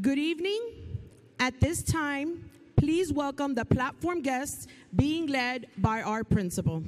Good evening. At this time, please welcome the platform guests being led by our principal.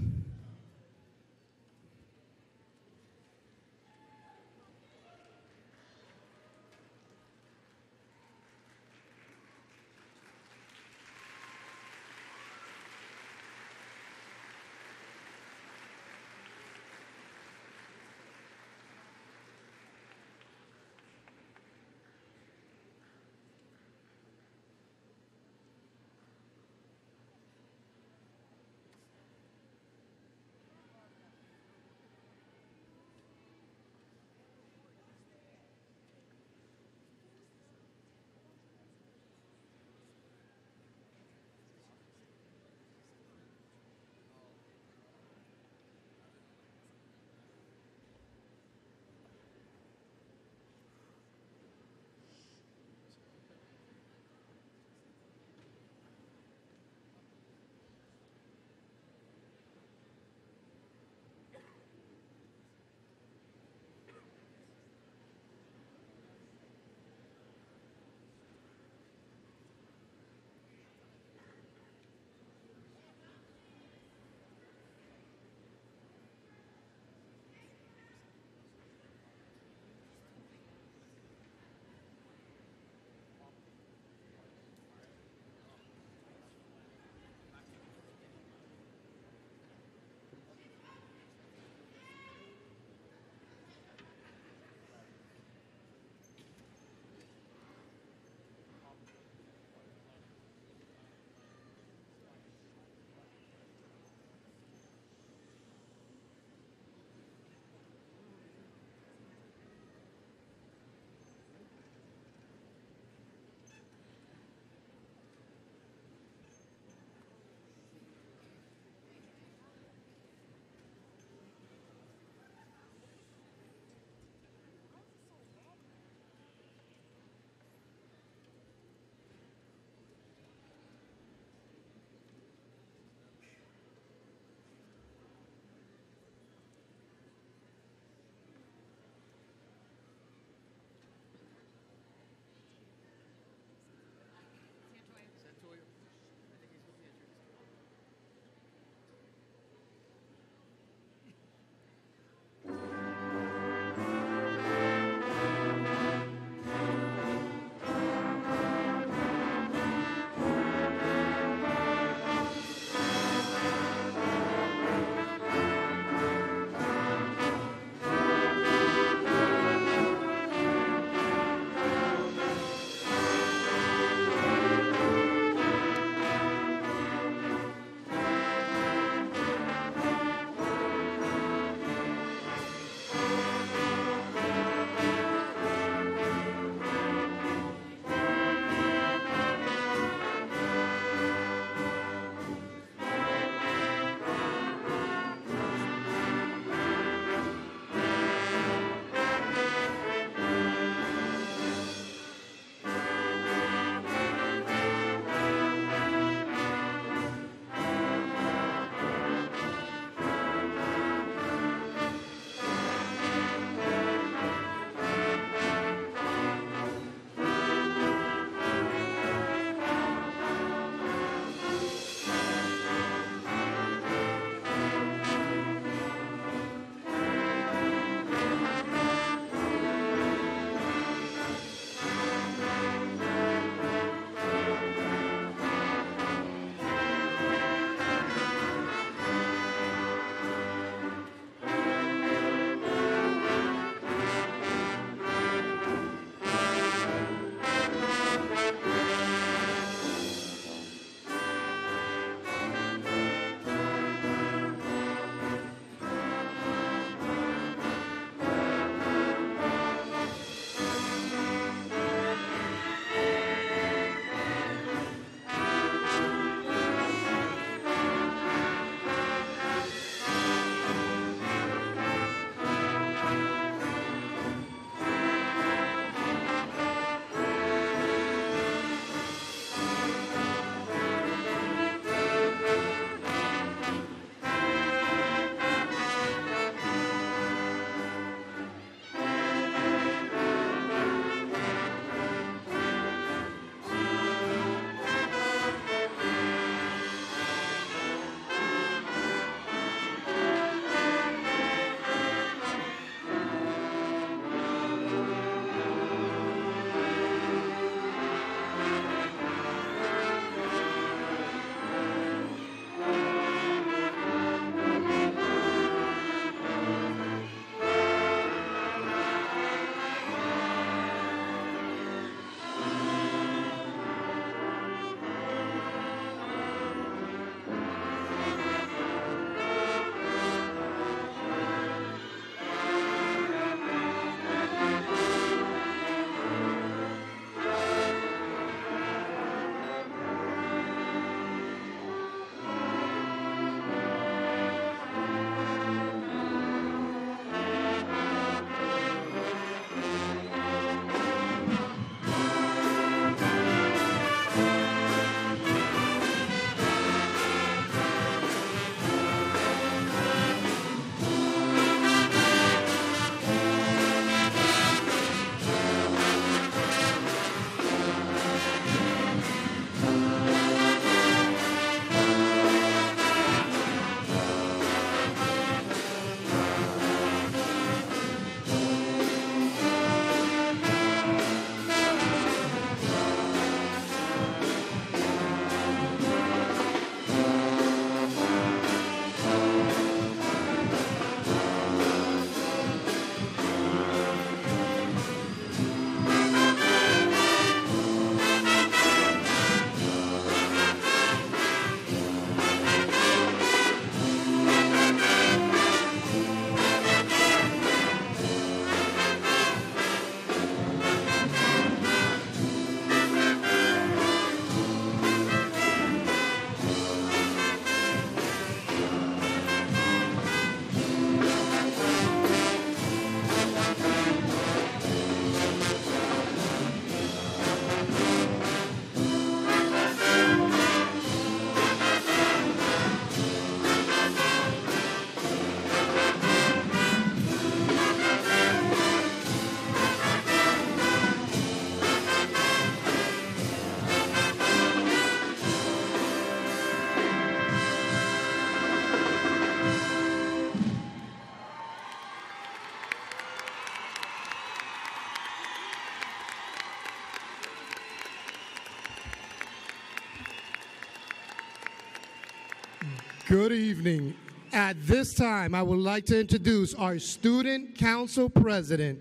Good evening. At this time, I would like to introduce our Student Council President,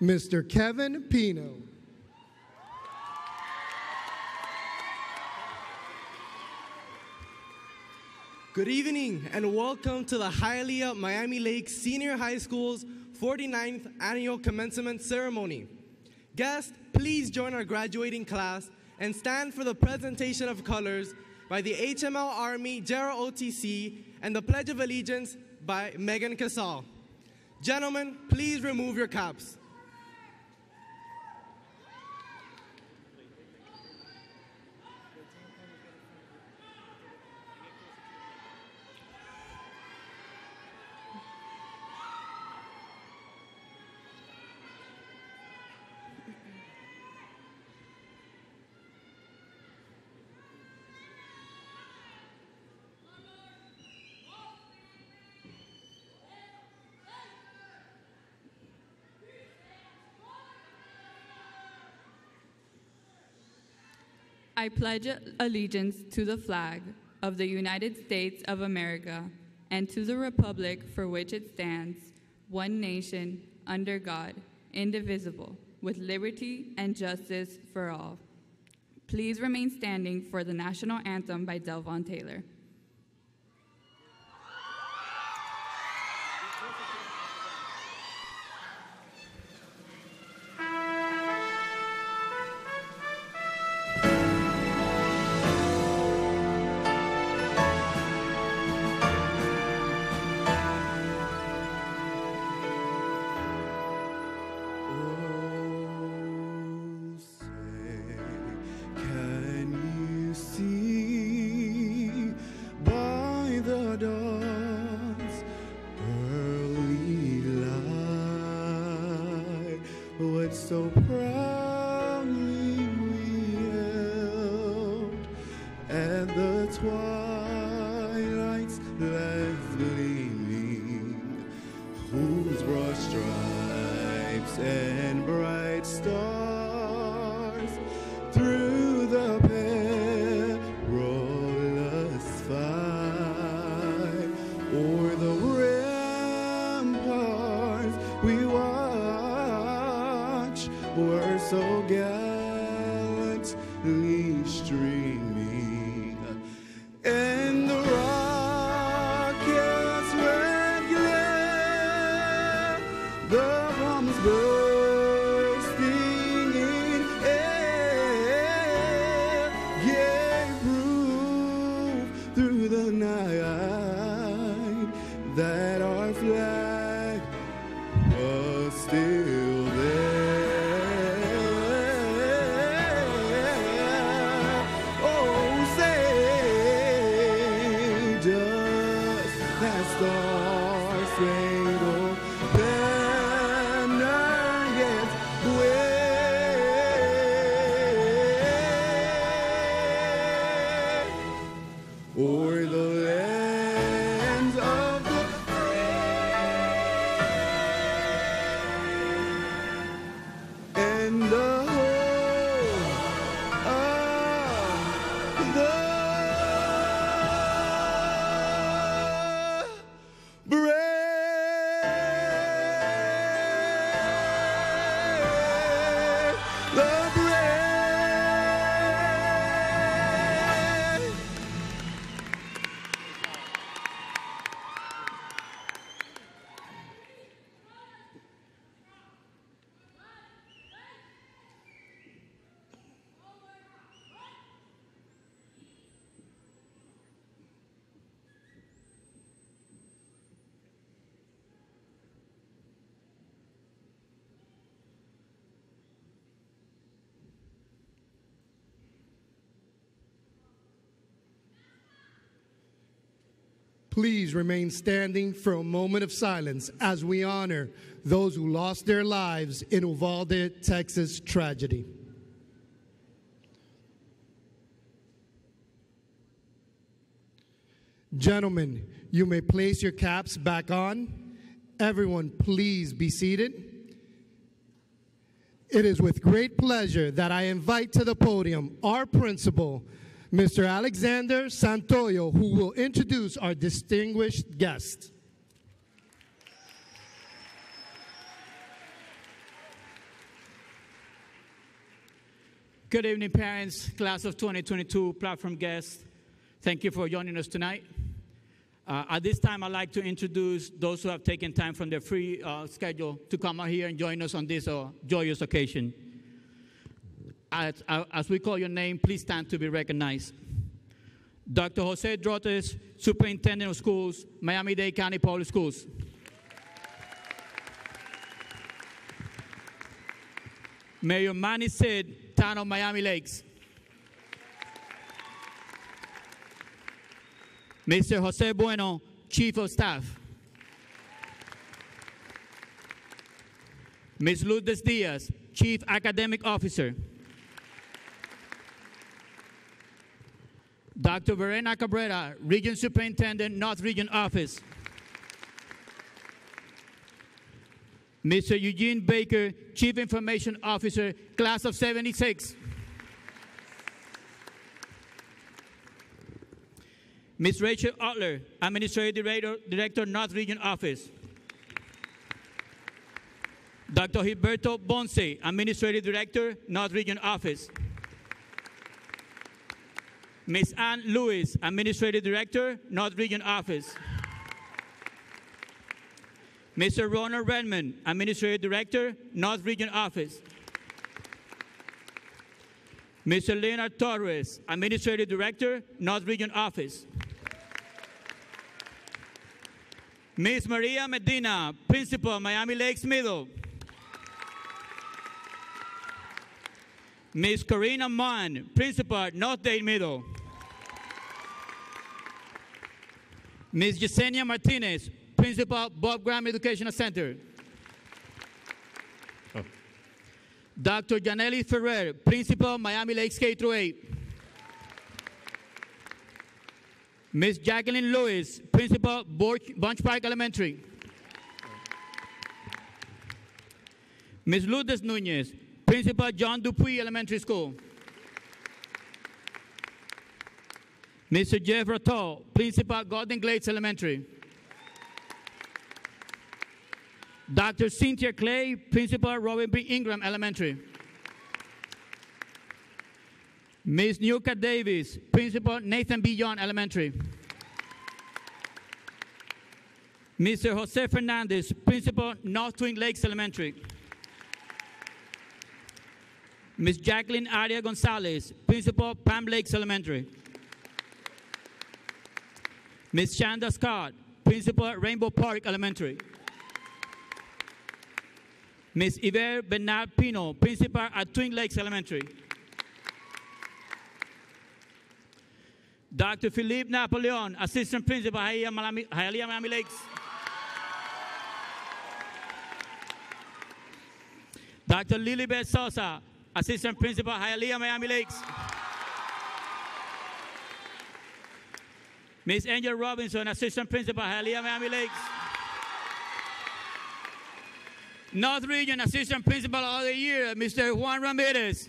Mr. Kevin Pino. Good evening and welcome to the Hialeah Miami Lakes Senior High School's 49th annual commencement ceremony. Guests, please join our graduating class and stand for the presentation of colors by the HML Army JROTC and the Pledge of Allegiance by Megan Casal. Gentlemen, please remove your caps. I pledge allegiance to the flag of the United States of America and to the republic for which it stands, one nation, under God, indivisible, with liberty and justice for all. Please remain standing for the national anthem by Delvon Taylor. Does that Please remain standing for a moment of silence as we honor those who lost their lives in Uvalde, Texas tragedy. Gentlemen, you may place your caps back on. Everyone, please be seated. It is with great pleasure that I invite to the podium our principal, Mr. Alexander Santoyo, who will introduce our distinguished guest. Good evening, parents, class of 2022, platform guests. Thank you for joining us tonight. Uh, at this time, I'd like to introduce those who have taken time from their free uh, schedule to come out here and join us on this uh, joyous occasion. As, as we call your name, please stand to be recognized. Dr. Jose Dotres, Superintendent of Schools, Miami-Dade County Public Schools. Mayor Manny Cid, Town of Miami Lakes. Mr. Jose Bueno, Chief of Staff. Ms. Lourdes Diaz, Chief Academic Officer. Dr. Verena Cabrera, Region Superintendent, North Region Office. Mr. Eugene Baker, Chief Information Officer, Class of 76. Ms. Rachel Otler, Administrative Director, North Region Office. Dr. Gilberto Bonce, Administrative Director, North Region Office. Ms. Ann Lewis, Administrative Director, North Region Office. Mr. Ronald Redmond, Administrative Director, North Region Office. Mr. Leonard Torres, Administrative Director, North Region Office. Ms. Maria Medina, Principal, Miami Lakes Middle. Ms. Karina Mann, Principal, North Dade Middle. Ms. Yesenia Martinez, Principal, Bob Graham Educational Center. Dr. Janelli Ferrer, Principal, Miami Lakes K through 8. Ms. Jacqueline Lewis, Principal, Bunche Park Elementary. Ms. Lourdes Nunez, Principal, John DuPuis Elementary School. Mr. Jeff Rattol, Principal, Golden Glades Elementary. Dr. Cynthia Clay, Principal, Robin B. Ingram Elementary. Ms. Nuka Davis, Principal, Nathan B. Young Elementary. Mr. Jose Fernandez, Principal, North Twin Lakes Elementary. Ms. Jacqueline Aria Gonzalez, Principal, Palm Lakes Elementary. Ms. Shanda Scott, Principal, at Rainbow Park Elementary. Ms. Iver Bernard Pino, Principal at Twin Lakes Elementary. Dr. Philippe Napoleon, Assistant Principal, Hialeah Miami, Hialeah Miami Lakes. Dr. Lilibet Sosa, Assistant Principal, at Hialeah Miami Lakes. Miss Angel Robinson, Assistant Principal, Hialeah Miami Lakes. North Region Assistant Principal of the Year, Mr. Juan Ramirez.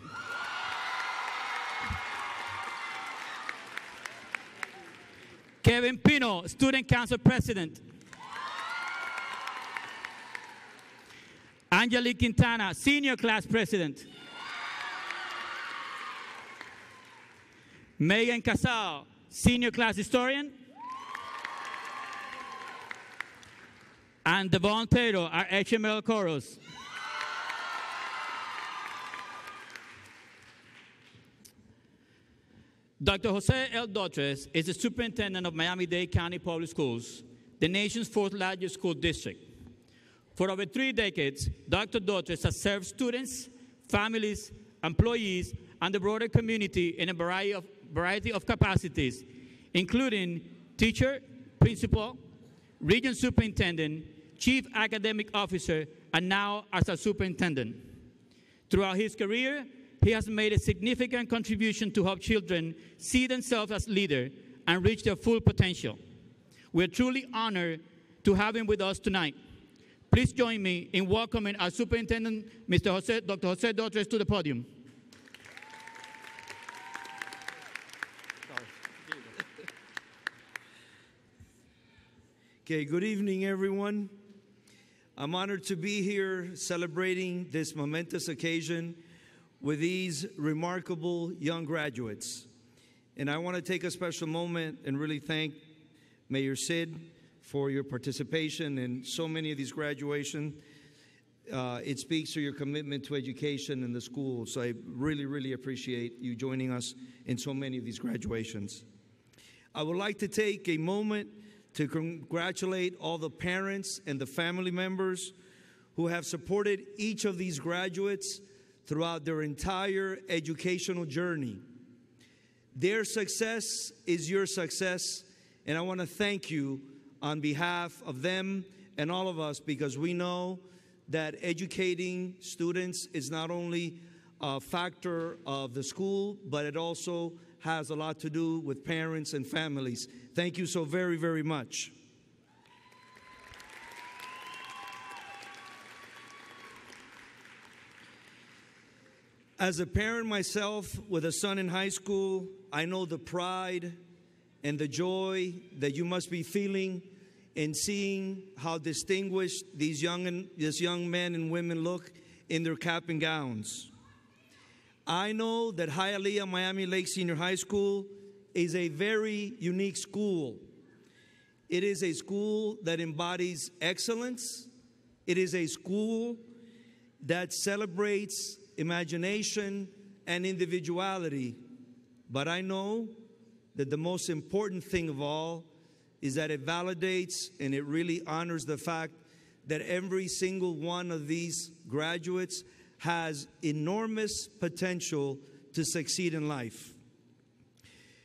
Kevin Pino, Student Council President. Angelique Quintana, Senior Class President. Megan Casal, Senior Class Historian. And Delvon Taylor, our HML chorus. Dr. Jose L. Dotres is the superintendent of Miami-Dade County Public Schools, the nation's fourth largest school district. For over three decades, Dr. Dotres has served students, families, employees, and the broader community in a variety of, variety of capacities, including teacher, principal, region superintendent, chief academic officer, and now as a superintendent. Throughout his career, he has made a significant contribution to help children see themselves as leaders and reach their full potential. We're truly honored to have him with us tonight. Please join me in welcoming our superintendent, Mr. Jose, Dr. Jose Dotres, to the podium. Okay, good evening, everyone. I'm honored to be here celebrating this momentous occasion with these remarkable young graduates. And I want to take a special moment and really thank Mayor Cid for your participation in so many of these graduations. Uh, it speaks to your commitment to education in the school. So I really, really appreciate you joining us in so many of these graduations. I would like to take a moment to congratulate all the parents and the family members who have supported each of these graduates throughout their entire educational journey. Their success is your success, and I want to thank you on behalf of them and all of us because we know that educating students is not only a factor of the school, but it also has a lot to do with parents and families. Thank you so very, very much. As a parent myself with a son in high school, I know the pride and the joy that you must be feeling in seeing how distinguished these young, and, these young men and women look in their cap and gowns. I know that Hialeah Miami Lake Senior High School is a very unique school. It is a school that embodies excellence. It is a school that celebrates imagination and individuality. But I know that the most important thing of all is that it validates and it really honors the fact that every single one of these graduates has enormous potential to succeed in life.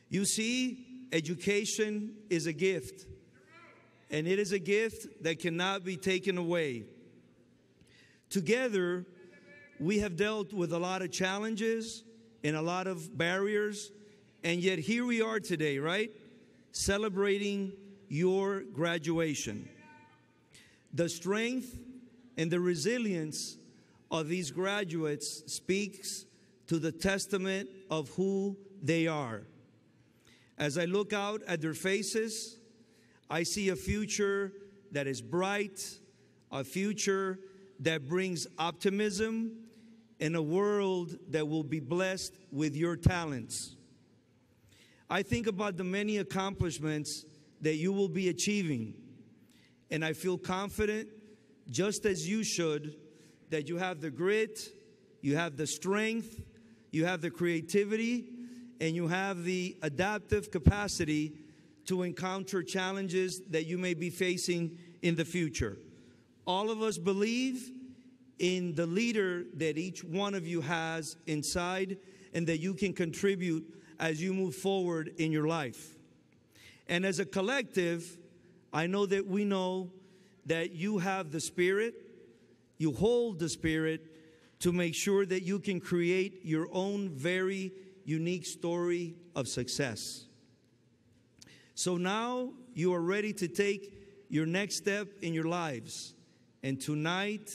You see, education is a gift, and it is a gift that cannot be taken away. Together, we have dealt with a lot of challenges and a lot of barriers, and yet here we are today, right? Celebrating your graduation. The strength and the resilience of these graduates speaks to the testament of who they are. As I look out at their faces, I see a future that is bright, a future that brings optimism, and a world that will be blessed with your talents. I think about the many accomplishments that you will be achieving, and I feel confident, just as you should, that you have the grit, you have the strength, you have the creativity, and you have the adaptive capacity to encounter challenges that you may be facing in the future. All of us believe in the leader that each one of you has inside and that you can contribute as you move forward in your life. And as a collective, I know that we know that you have the Spirit, you hold the Spirit to make sure that you can create your own very unique story of success. So now you are ready to take your next step in your lives. And tonight,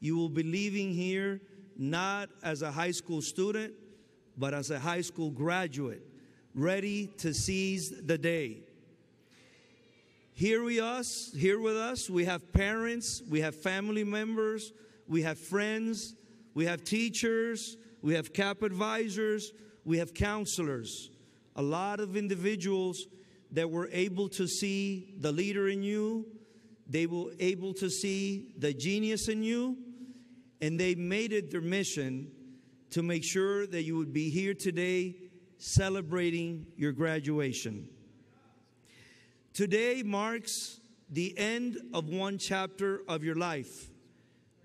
you will be leaving here not as a high school student, but as a high school graduate, ready to seize the day. Here we us, here with us, we have parents, we have family members, we have friends, we have teachers, we have CAP advisors, we have counselors. A lot of individuals that were able to see the leader in you, they were able to see the genius in you, and they made it their mission to make sure that you would be here today celebrating your graduation. Today marks the end of one chapter of your life,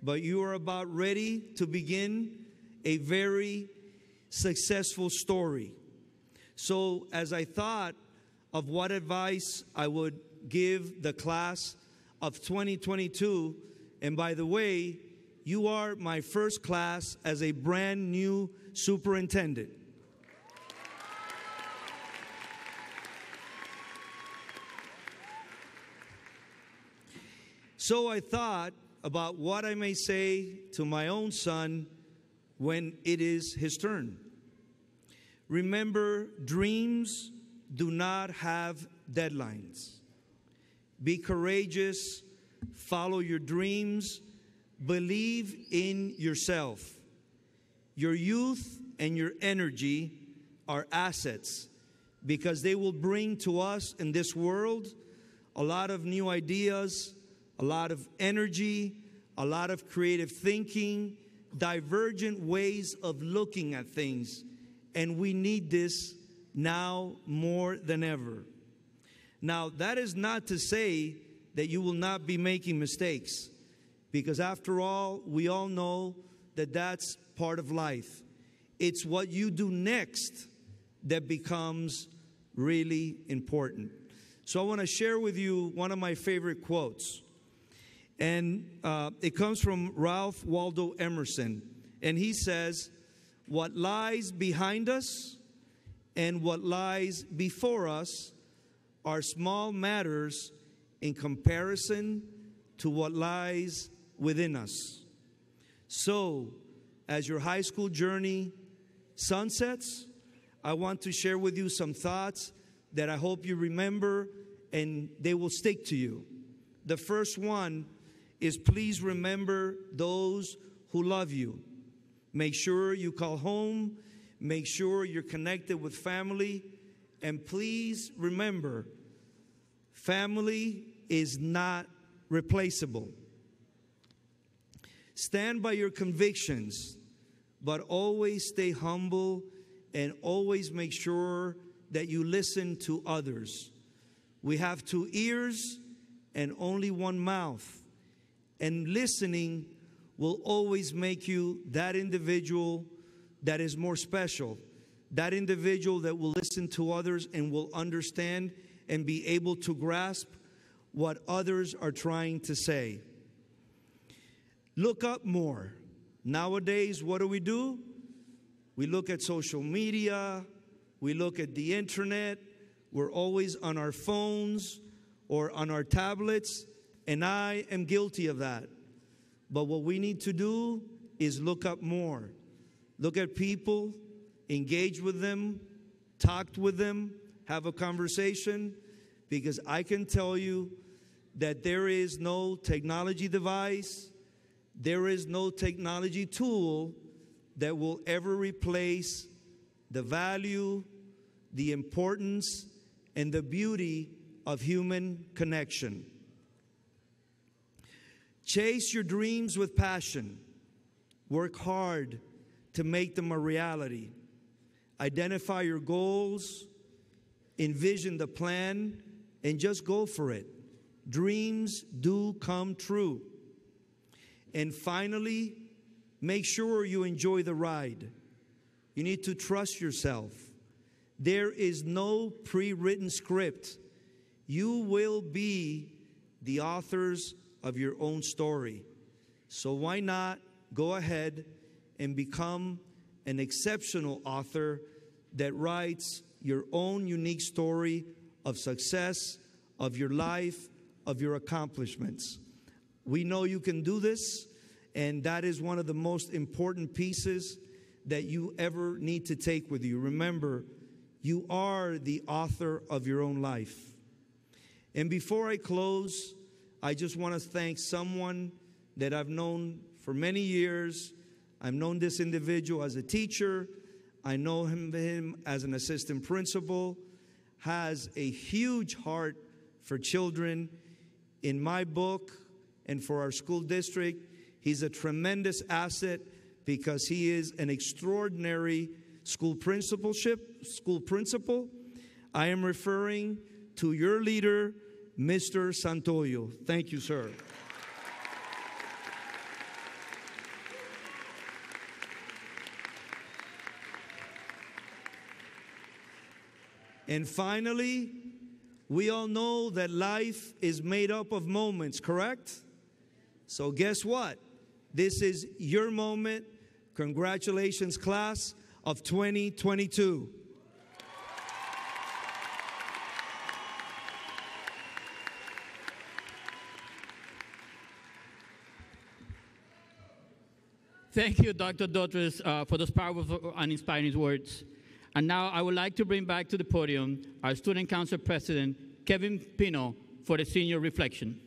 but you are about ready to begin a very successful story. So, as I thought of what advice I would give the class of 2022, and by the way, you are my first class as a brand new superintendent. So I thought about what I may say to my own son when it is his turn. Remember, dreams do not have deadlines. be courageous, follow your dreams, believe in yourself. Your youth and your energy are assets because they will bring to us in this world a lot of new ideas, a lot of energy, a lot of creative thinking, divergent ways of looking at things. And we need this now more than ever. Now, that is not to say that you will not be making mistakes, because after all, we all know that that's part of life. It's what you do next that becomes really important. So, I want to share with you one of my favorite quotes. And uh, it comes from Ralph Waldo Emerson. And he says, What lies behind us and what lies before us are small matters in comparison to what lies within us. So, as your high school journey sunsets, I want to share with you some thoughts that I hope you remember and they will stick to you. The first one is please remember those who love you. Make sure you call home, make sure you're connected with family, and please remember family is not replaceable. Stand by your convictions, but always stay humble and always make sure that you listen to others. We have two ears and only one mouth, and listening will always make you that individual that is more special, that individual that will listen to others and will understand and be able to grasp what others are trying to say. Look up more. Nowadays, what do we do? We look at social media, we look at the internet, we're always on our phones or on our tablets, and I am guilty of that. But what we need to do is look up more. Look at people, engage with them, talk with them, have a conversation, because I can tell you that there is no technology device, there is no technology tool that will ever replace the value, the importance, and the beauty of human connection. Chase your dreams with passion. Work hard to make them a reality. Identify your goals, envision the plan, and just go for it. Dreams do come true. And finally, make sure you enjoy the ride. You need to trust yourself. There is no pre written script. You will be the authors of your own story. So why not go ahead and become an exceptional author that writes your own unique story of success, of your life, of your accomplishments. We know you can do this, and that is one of the most important pieces that you ever need to take with you. Remember, you are the author of your own life. And before I close, I just want to thank someone that I've known for many years. I've known this individual as a teacher, I know him, him as an assistant principal, has a huge heart for children. In my book and for our school district, he's a tremendous asset because he is an extraordinary school principalship, school principal. I am referring to your leader, Mr. Santoyo. Thank you, sir. And finally, we all know that life is made up of moments, correct? So, guess what? This is your moment. Congratulations, class of 2022. Thank you, Dr. Dotres, uh, for those powerful and inspiring words. And now I would like to bring back to the podium our Student Council President, Kevin Pino, for the senior reflection.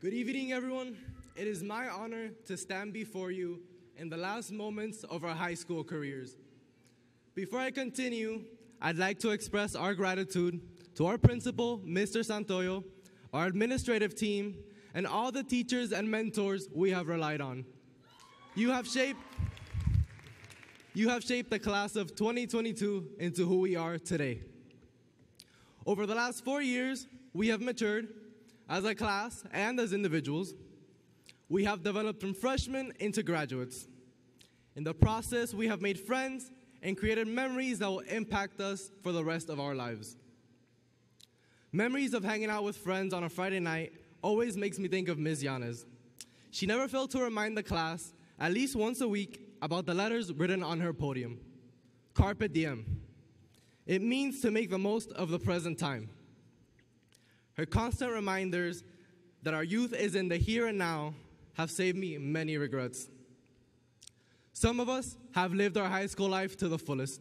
Good evening, everyone. It is my honor to stand before you in the last moments of our high school careers. Before I continue, I'd like to express our gratitude to our principal, Mr. Santoyo, our administrative team, and all the teachers and mentors we have relied on. You have shaped you have shaped the class of 2022 into who we are today. Over the last 4 years, we have matured as a class and as individuals. We have developed from freshmen into graduates. In the process, we have made friends and created memories that will impact us for the rest of our lives. Memories of hanging out with friends on a Friday night always makes me think of Ms. Yanes. She never failed to remind the class at least once a week about the letters written on her podium. Carpe diem. It means to make the most of the present time. Her constant reminders that our youth is in the here and now have saved me many regrets. Some of us have lived our high school life to the fullest,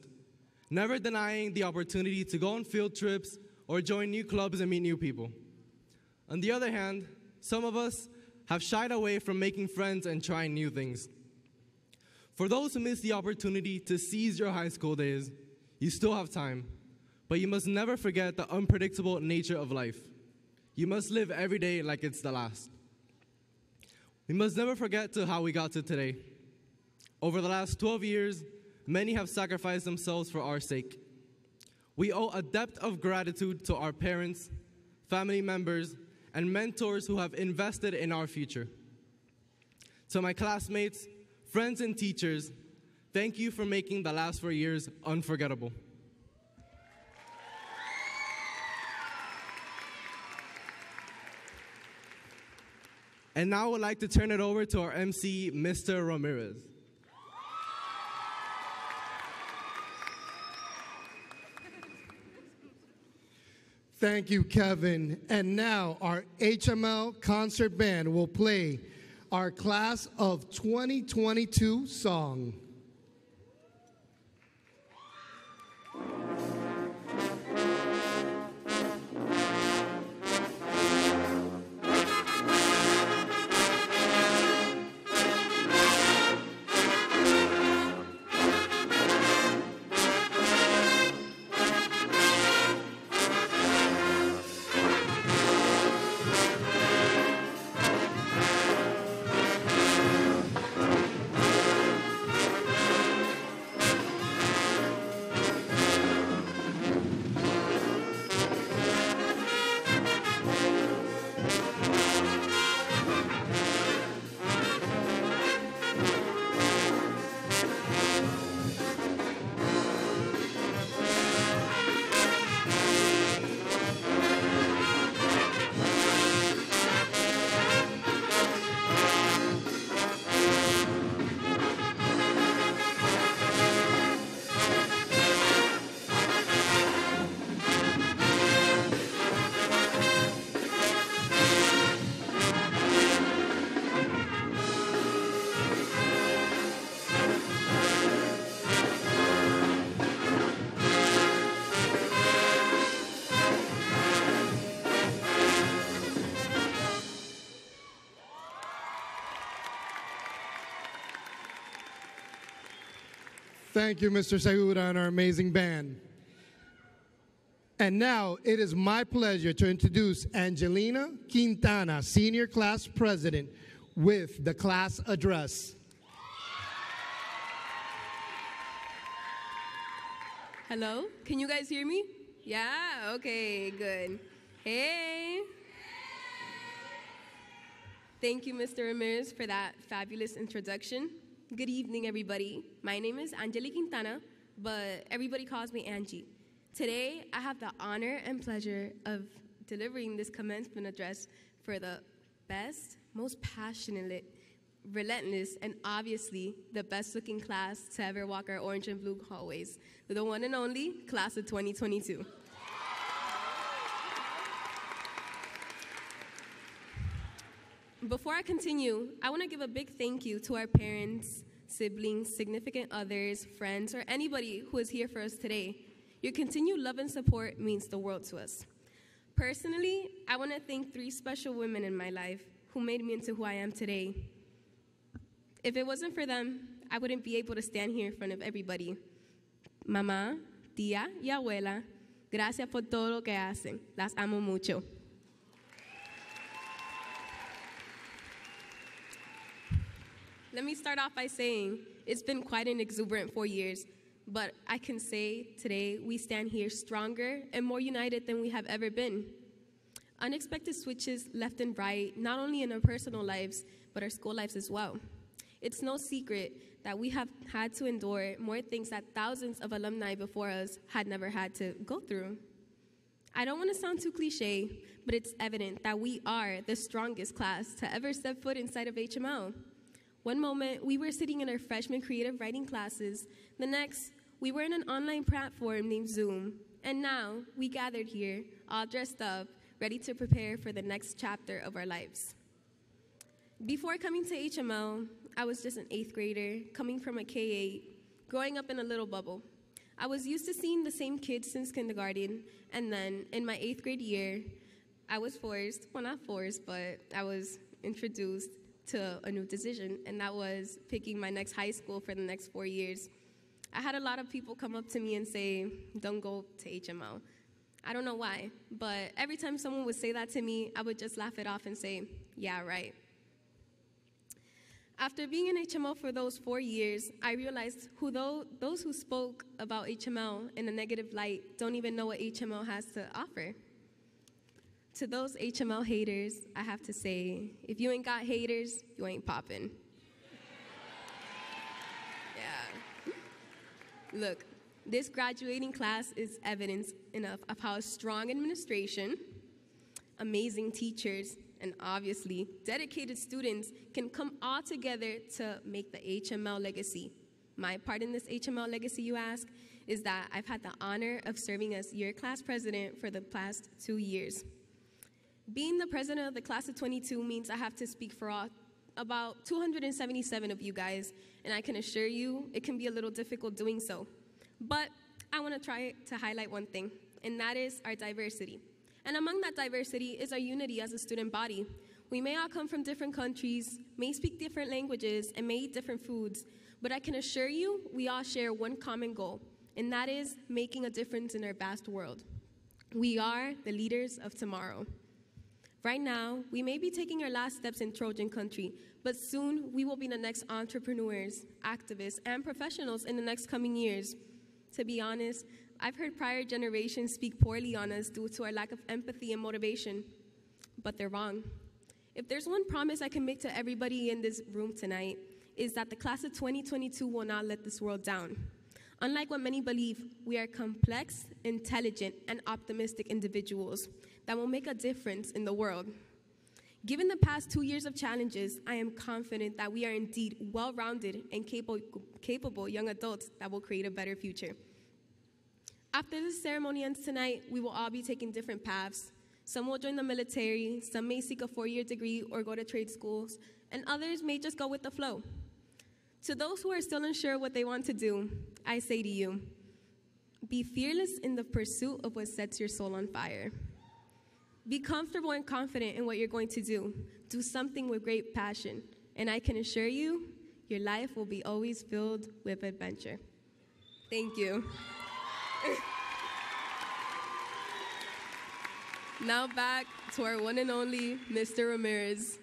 never denying the opportunity to go on field trips or join new clubs and meet new people. On the other hand, some of us have shied away from making friends and trying new things. For those who miss the opportunity to seize your high school days, you still have time, but you must never forget the unpredictable nature of life. You must live every day like it's the last. We must never forget to how we got to today. Over the last 12 years, many have sacrificed themselves for our sake. We owe a depth of gratitude to our parents, family members, and mentors who have invested in our future. To my classmates, friends, and teachers, thank you for making the last four years unforgettable. And now I would like to turn it over to our MC, Mr. Ramirez. Thank you, Kevin. And now our HML concert band will play our class of 2022 song. Thank you, Mr. Segura, and our amazing band. And now it is my pleasure to introduce Angelina Quintana, Senior Class President, with the class address. Hello? Can you guys hear me? Yeah? Okay, good. Hey. Thank you, Mr. Ramirez, for that fabulous introduction. Good evening, everybody. My name is Angeli Quintana, but everybody calls me Angie. Today, I have the honor and pleasure of delivering this commencement address for the best, most passionate, relentless, and obviously the best looking class to ever walk our orange and blue hallways, the one and only class of 2022. Before I continue, I want to give a big thank you to our parents, siblings, significant others, friends, or anybody who is here for us today. Your continued love and support means the world to us. Personally, I want to thank three special women in my life who made me into who I am today. If it wasn't for them, I wouldn't be able to stand here in front of everybody. Mamá, tía y abuela, gracias por todo lo que hacen. Las amo mucho. Let me start off by saying it's been quite an exuberant four years, but I can say today we stand here stronger and more united than we have ever been. Unexpected switches left and right, not only in our personal lives, but our school lives as well. It's no secret that we have had to endure more things that thousands of alumni before us had never had to go through. I don't want to sound too cliche, but it's evident that we are the strongest class to ever step foot inside of HML. One moment, we were sitting in our freshman creative writing classes. The next, we were in an online platform named Zoom. And now, we gathered here, all dressed up, ready to prepare for the next chapter of our lives. Before coming to HML, I was just an eighth grader, coming from a K 8, growing up in a little bubble. I was used to seeing the same kids since kindergarten, and then in my eighth grade year, I was forced, well, not forced, but I was introduced to a new decision, and that was picking my next high school for the next four years. I had a lot of people come up to me and say, Don't go to HML. I don't know why, but every time someone would say that to me, I would just laugh it off and say, Yeah, right. After being in HML for those four years, I realized who though, those who spoke about HML in a negative light don't even know what HML has to offer. To those HML haters, I have to say, if you ain't got haters, you ain't popping. yeah. Look, this graduating class is evidence enough of how a strong administration, amazing teachers, and obviously dedicated students can come all together to make the HML legacy. My part in this HML legacy, you ask, is that I've had the honor of serving as your class president for the past two years. Being the president of the class of 22 means I have to speak for all, about 277 of you guys, and I can assure you it can be a little difficult doing so. But I want to try to highlight one thing, and that is our diversity. And among that diversity is our unity as a student body. We may all come from different countries, may speak different languages, and may eat different foods, but I can assure you we all share one common goal, and that is making a difference in our vast world. We are the leaders of tomorrow. Right now, we may be taking our last steps in Trojan country, but soon we will be the next entrepreneurs, activists, and professionals in the next coming years. To be honest, I've heard prior generations speak poorly on us due to our lack of empathy and motivation, but they're wrong. If there's one promise I can make to everybody in this room tonight, is that the class of 2022 will not let this world down. Unlike what many believe, we are complex, intelligent, and optimistic individuals that will make a difference in the world. Given the past two years of challenges, I am confident that we are indeed well rounded and capable, capable young adults that will create a better future. After this ceremony ends tonight, we will all be taking different paths. Some will join the military, some may seek a four year degree or go to trade schools, and others may just go with the flow. To those who are still unsure what they want to do, I say to you be fearless in the pursuit of what sets your soul on fire. Be comfortable and confident in what you're going to do. Do something with great passion. And I can assure you, your life will be always filled with adventure. Thank you. now back to our one and only Mr. Ramirez.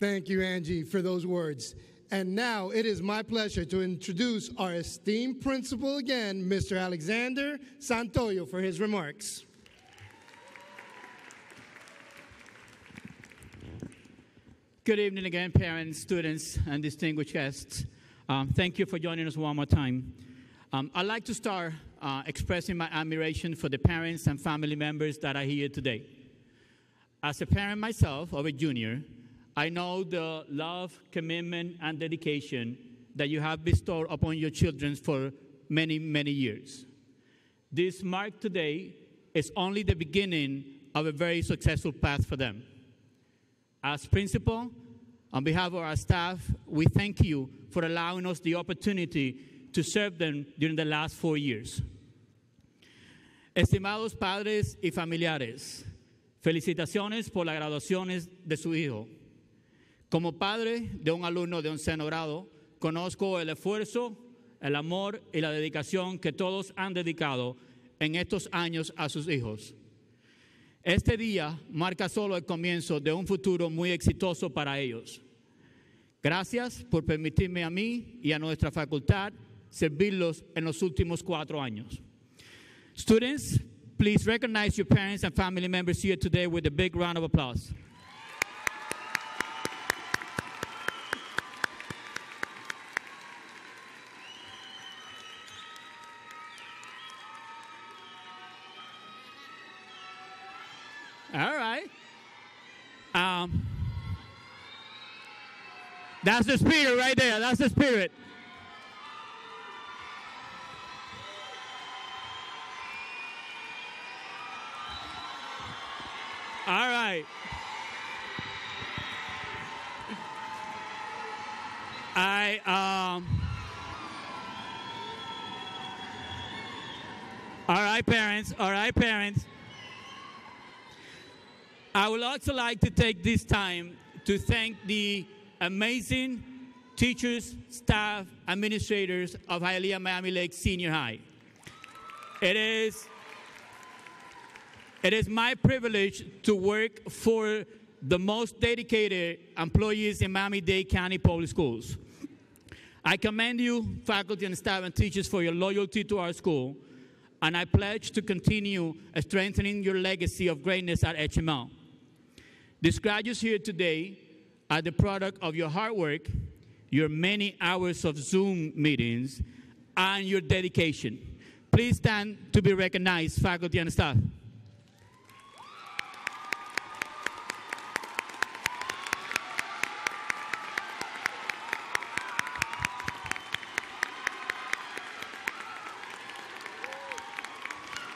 Thank you, Angie, for those words. And now it is my pleasure to introduce our esteemed principal again, Mr. Alexander Santoyo, for his remarks. Good evening again, parents, students, and distinguished guests. Um, thank you for joining us one more time. Um, I'd like to start uh, expressing my admiration for the parents and family members that are here today. As a parent myself of a junior, I know the love, commitment, and dedication that you have bestowed upon your children for many, many years. This mark today is only the beginning of a very successful path for them. As principal, on behalf of our staff, we thank you for allowing us the opportunity to serve them during the last four years. Estimados padres y familiares, felicitaciones por las graduaciones de su hijo. Como padre de un alumno de onceno grado, conozco el esfuerzo, el amor y la dedicación que todos han dedicado en estos años a sus hijos. Este día marca solo el comienzo de un futuro muy exitoso para ellos. Gracias por permitirme a mí y a nuestra facultad servirlos en los últimos cuatro años. Students, please recognize your parents and family members here today with a big round of applause. That's the spirit right there. That's the spirit. All right. I um All right, parents. All right, parents. I would also like to take this time to thank the amazing teachers, staff, administrators of Hialeah Miami Lakes Senior High. It is it is my privilege to work for the most dedicated employees in Miami-Dade County Public Schools. I commend you, faculty and staff and teachers, for your loyalty to our school, and I pledge to continue strengthening your legacy of greatness at HML. These graduates here today are the product of your hard work, your many hours of Zoom meetings, and your dedication. Please stand to be recognized, faculty and staff.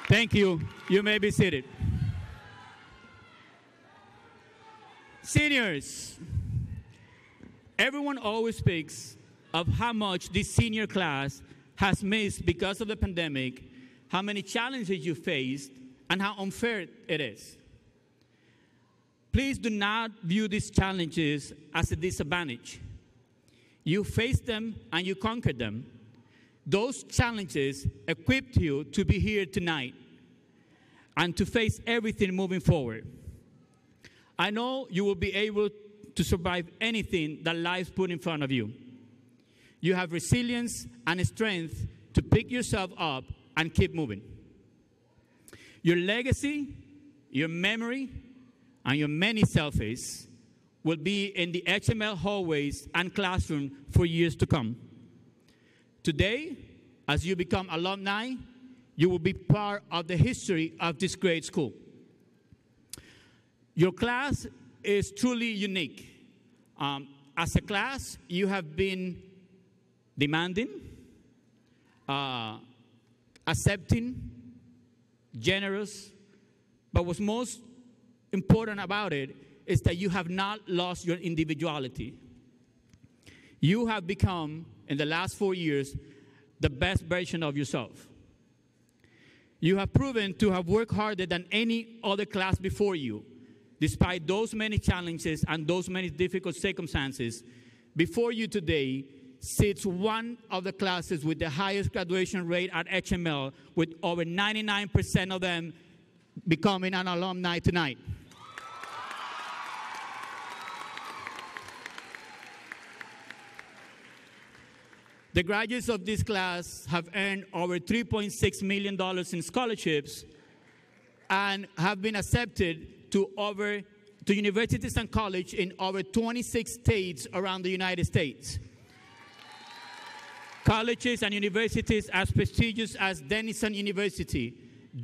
Thank you. You may be seated. Seniors, everyone always speaks of how much this senior class has missed because of the pandemic, how many challenges you faced, and how unfair it is. Please do not view these challenges as a disadvantage. You faced them and you conquered them. Those challenges equipped you to be here tonight and to face everything moving forward. I know you will be able to survive anything that life put in front of you. You have resilience and strength to pick yourself up and keep moving. Your legacy, your memory, and your many selfies will be in the HML hallways and classroom for years to come. Today, as you become alumni, you will be part of the history of this great school. Your class is truly unique. Um, as a class, you have been demanding, uh, accepting, generous, but what's most important about it is that you have not lost your individuality. You have become, in the last four years, the best version of yourself. You have proven to have worked harder than any other class before you. Despite those many challenges and those many difficult circumstances, before you today sits one of the classes with the highest graduation rate at HML, with over 99% of them becoming an alumni tonight. The graduates of this class have earned over $3.6 million in scholarships and have been accepted to over to universities and college in over 26 states around the United States. Colleges and universities as prestigious as Denison University,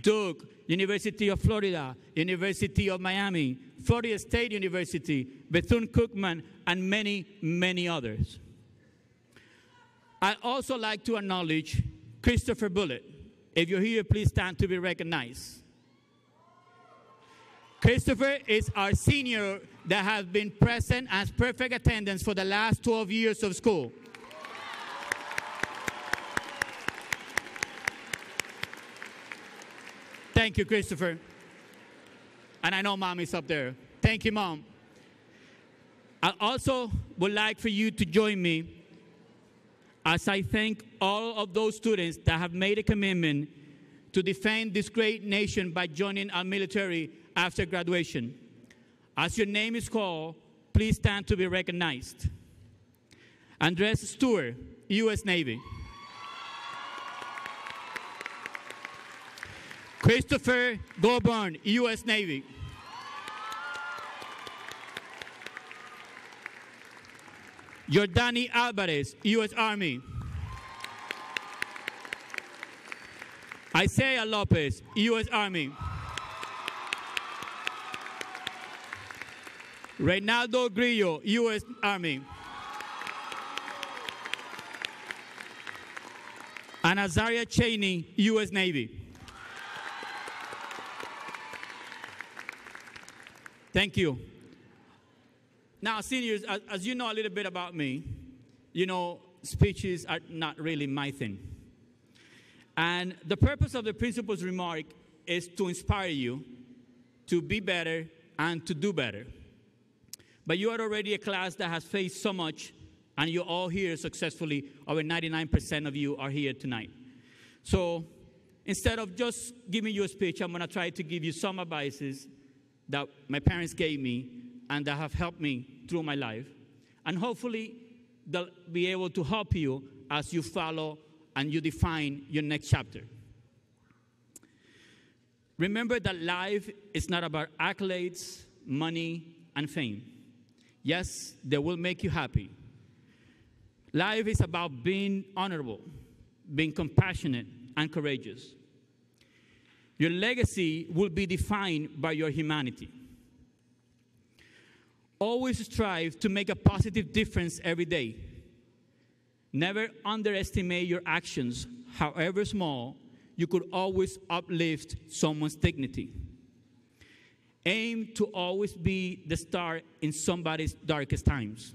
Duke, University of Florida, University of Miami, Florida State University, Bethune-Cookman, and many, many others. I also like to acknowledge Christopher Bullitt. If you're here, please stand to be recognized. Christopher is our senior that has been present as perfect attendance for the last 12 years of school. Thank you, Christopher. And I know mom is up there. Thank you, mom. I also would like for you to join me as I thank all of those students that have made a commitment to defend this great nation by joining our military after graduation. As your name is called, please stand to be recognized. Andres Stewart, U.S. Navy. Christopher Goburn, U.S. Navy. Jordani Alvarez, U.S. Army. Isaiah Lopez, U.S. Army. Reynaldo Grillo, U.S. Army. And Azaria Cheney, U.S. Navy. Thank you. Now, seniors, as, as, you know a little bit about me, you know, speeches are not really my thing. And the purpose of the principal's remark is to inspire you to be better and to do better. But you are already a class that has faced so much, and you're all here successfully. Over 99% of you are here tonight. So instead of just giving you a speech, I'm going to try to give you some advices that my parents gave me and that have helped me through my life. And hopefully, they'll be able to help you as you follow and you define your next chapter. Remember that life is not about accolades, money, and fame. Yes, they will make you happy. Life is about being honorable, being compassionate, and courageous. Your legacy will be defined by your humanity. Always strive to make a positive difference every day. Never underestimate your actions, however small, you could always uplift someone's dignity. Aim to always be the star in somebody's darkest times.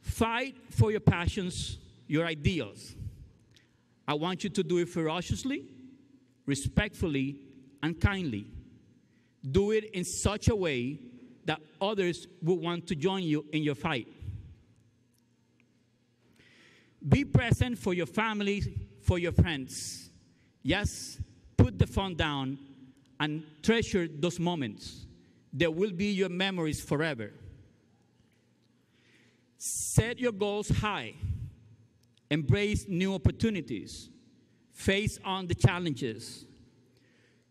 Fight for your passions, your ideals. I want you to do it ferociously, respectfully, and kindly. Do it in such a way that others will want to join you in your fight. Be present for your family, for your friends. Yes, put the phone down and treasure those moments. They will be your memories forever. Set your goals high. Embrace new opportunities. Face on the challenges.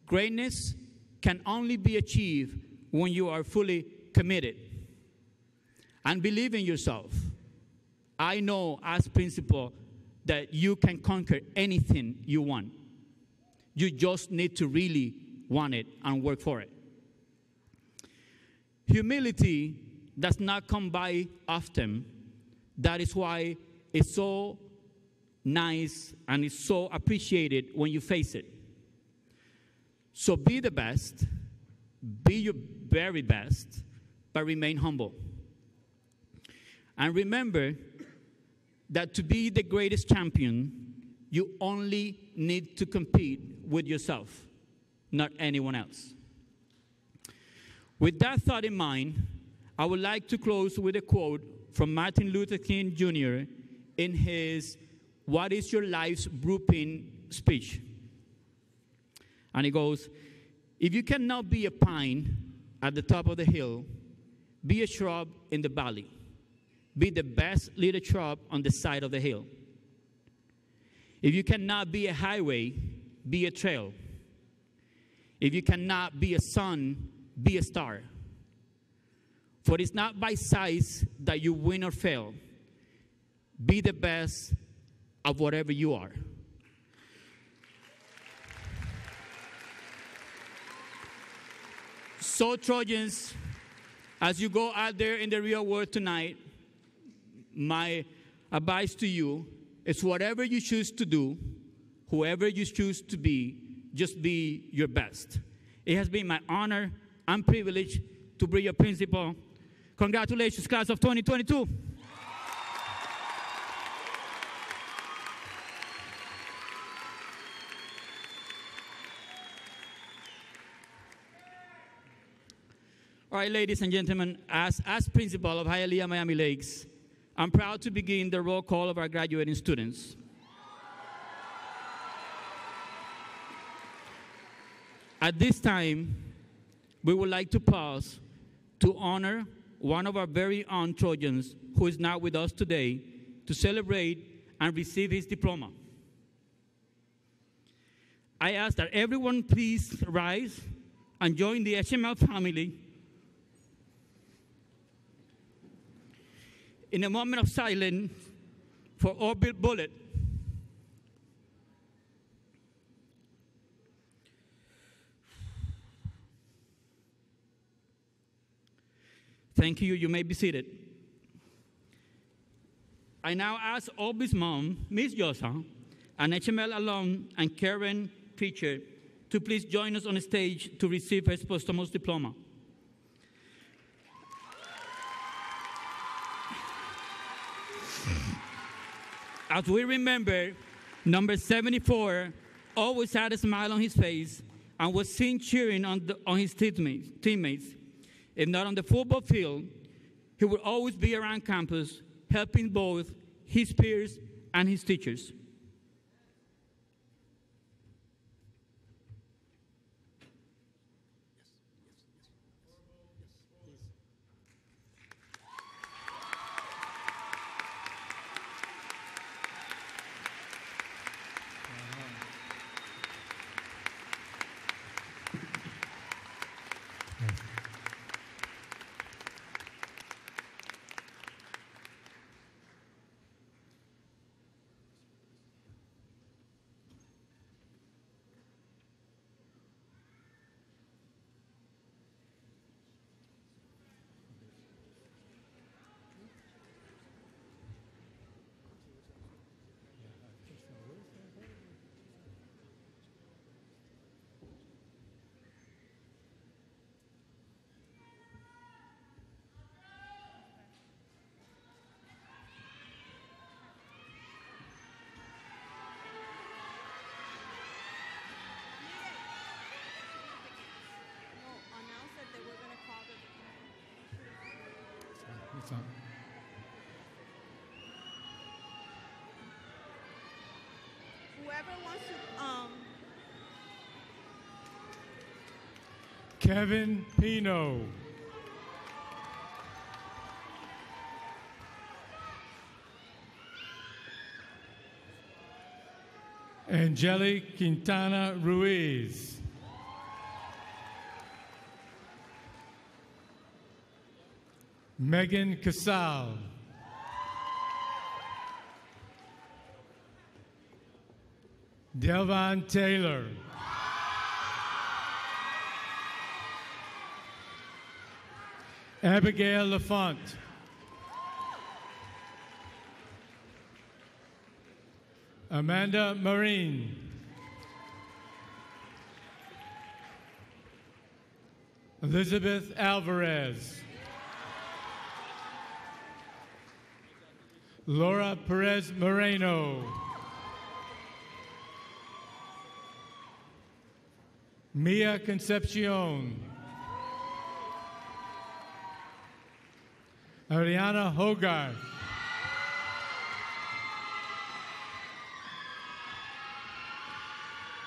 Greatness can only be achieved when you are fully committed and believe in yourself. I know as principal that you can conquer anything you want. You just need to really want it and work for it. Humility does not come by often. That is why it's so nice and it's so appreciated when you face it. So be the best, be your very best, but remain humble. And remember that to be the greatest champion, you only need to compete with yourself, not anyone else. With that thought in mind, I would like to close with a quote from Martin Luther King Jr. in his What is Your Life's Blueprint speech. And he goes, If you cannot be a pine at the top of the hill, be a shrub in the valley. Be the best little shrub on the side of the hill. If you cannot be a highway, be a trail. If you cannot be a sun, be a star. For it's not by size that you win or fail. Be the best of whatever you are. So, Trojans, as you go out there in the real world tonight, my advice to you is whatever you choose to do, whoever you choose to be, just be your best. It has been my honor and privilege to be your principal. Congratulations, class of 2022. All right, ladies and gentlemen, as, as principal of Hialeah Miami Lakes, I'm proud to begin the roll call of our graduating students. At this time, we would like to pause to honor one of our very own Trojans who is now with us today to celebrate and receive his diploma. I ask that everyone please rise and join the HML family in a moment of silence for Orville Bullitt. Thank you. You may be seated. I now ask Obi's mom, Miss Yosa, an HML alum and Karen teacher, to please join us on stage to receive her posthumous diploma. As we remember, number 74 always had a smile on his face and was seen cheering on, the, on his teammates. If not on the football field, he would always be around campus, helping both his peers and his teachers. Whoever wants to, um, Kevin Pino. Angelique Quintana Ruiz. Megan Casal. Delvon Taylor. Abigail Lafont. Amanda Marine. Elizabeth Alvarez. Laura Perez Moreno. Mia Concepcion. Ariana Hogarth.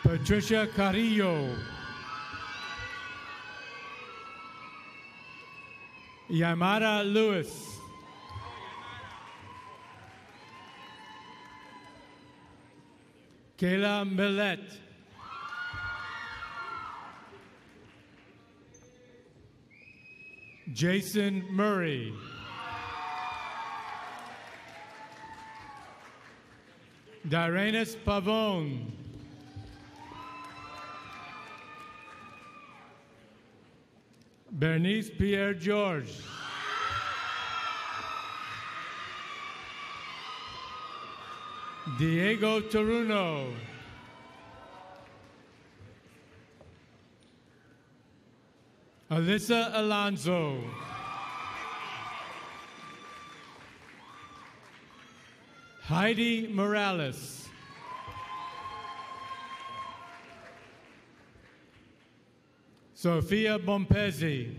Patricia Carrillo. Yamara Lewis. Kayla Millette. Jason Murray. Direnas Pavone. Bernice Pierre George. Diego Toruno. Alyssa Alonso. Heidi Morales. Sophia Bompezi.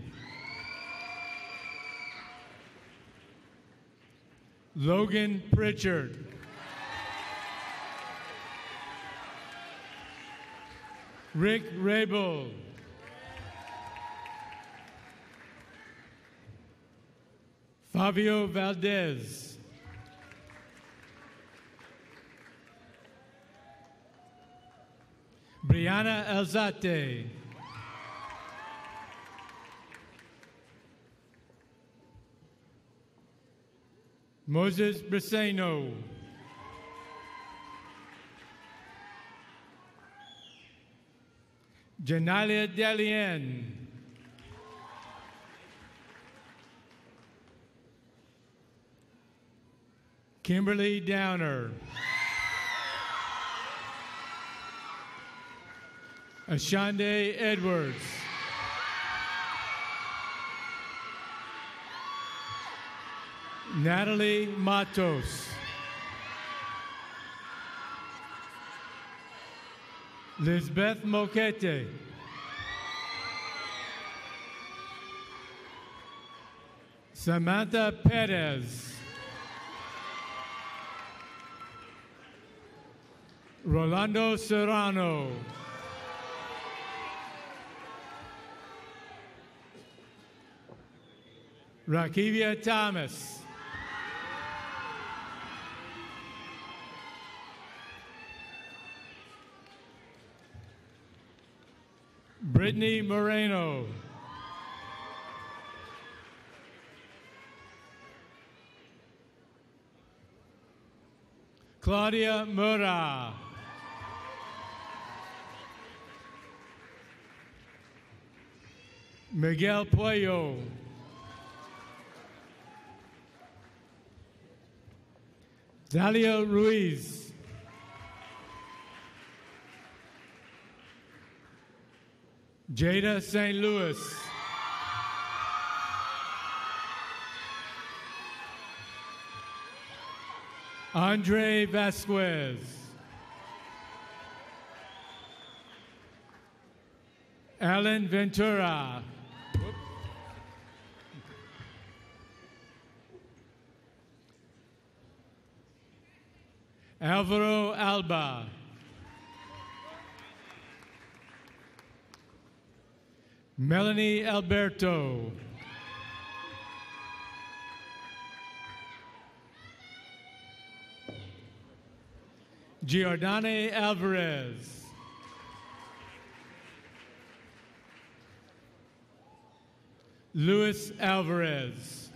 Logan Pritchard. Rick Rabel. Fabio Valdez. Brianna Elzate. Moses Briseno. Janalia Delien. Kimberly Downer. Ashande Edwards. Natalie Matos. Lisbeth Moquete. Samantha Perez. Rolando Serrano. Rakivia Thomas. Brittany Moreno. Claudia Mura. Miguel Puello. Dalia Ruiz. Jada St. Louis. Andre Vasquez. Alan Ventura. Alvaro Alba. Melanie Alberto. Giordane Alvarez. Luis Alvarez.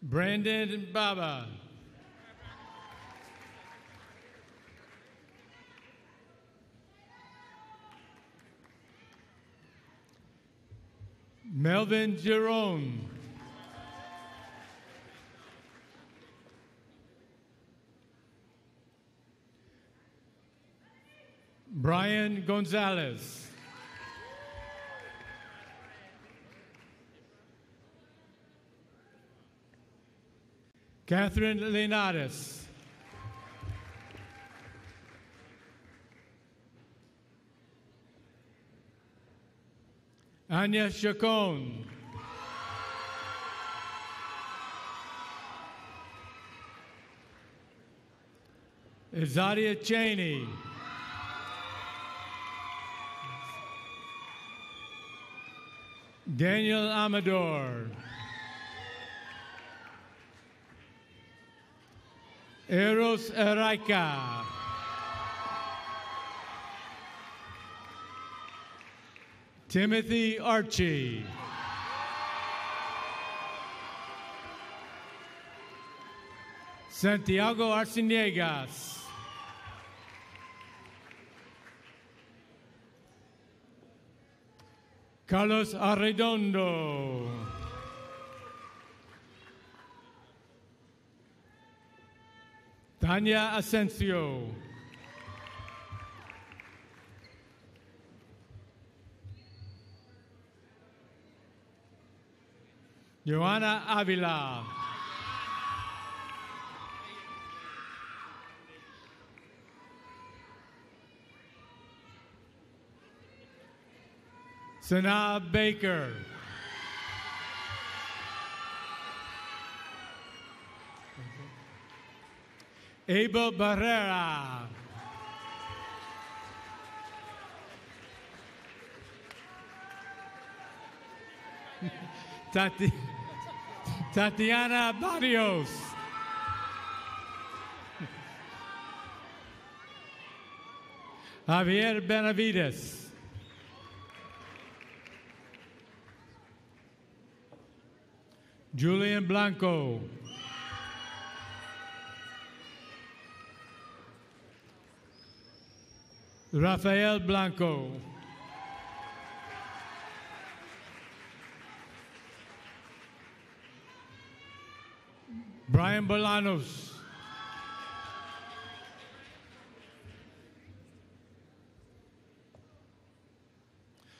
Brandon Baba. Melvin Jerome. Brian Gonzalez. Catherine Linares. Anya Chacon. Izadia Cheney. Daniel Amador. Eros Eraika. Timothy Archie. Santiago Arciniegas. Carlos Arredondo. Tanya Asensio. Joanna Avila. Sana Baker. Abel Barrera. Tati- Tatiana Barrios. Javier Benavides. Julian Blanco. Rafael Blanco. Brian Bolanos.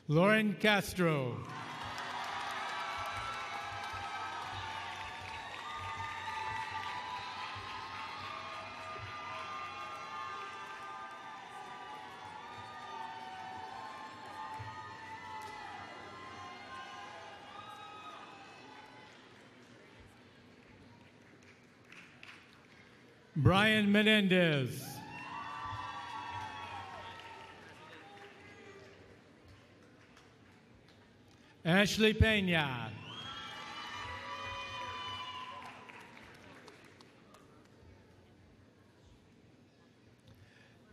Lauren Castro. Brian Menendez. Ashley Pena.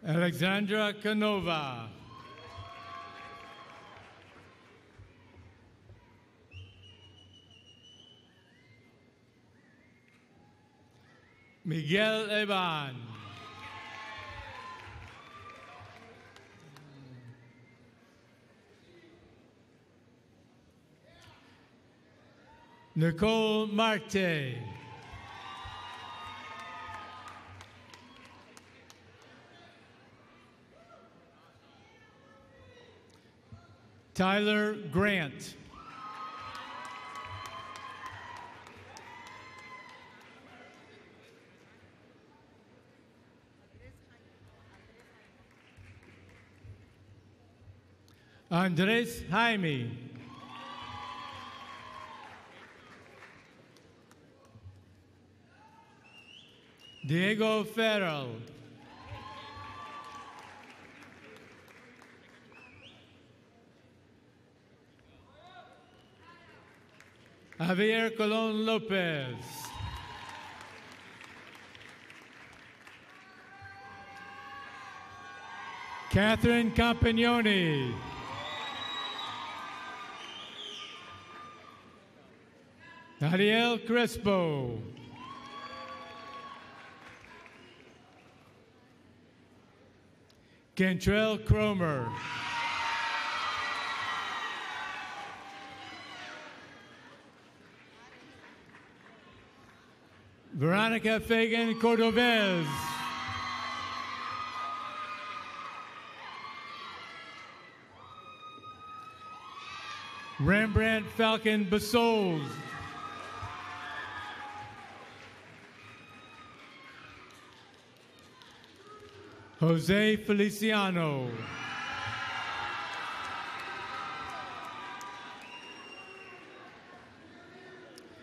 Alexandra Canova. Miguel Eban. Nicole Marte. Tyler Grant. Andres Jaime. Diego Farrell. Javier Colon Lopez. Catherine Campagnoni. Ariel Crespo. Cantrell Cromer. Veronica Fagan Cordovez. Rembrandt Falcon Basols. Jose Feliciano.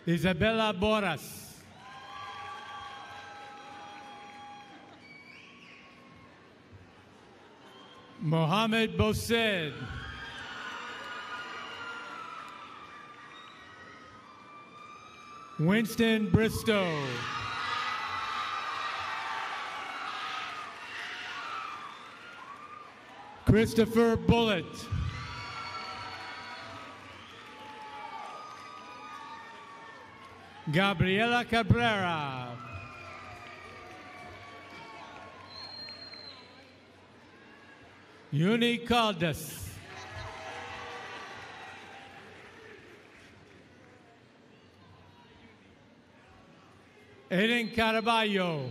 Isabella Boras. Mohamed Bosed. Winston Bristow. Christopher Bullitt. Gabriela Cabrera. Uni Caldas. Eden Caraballo.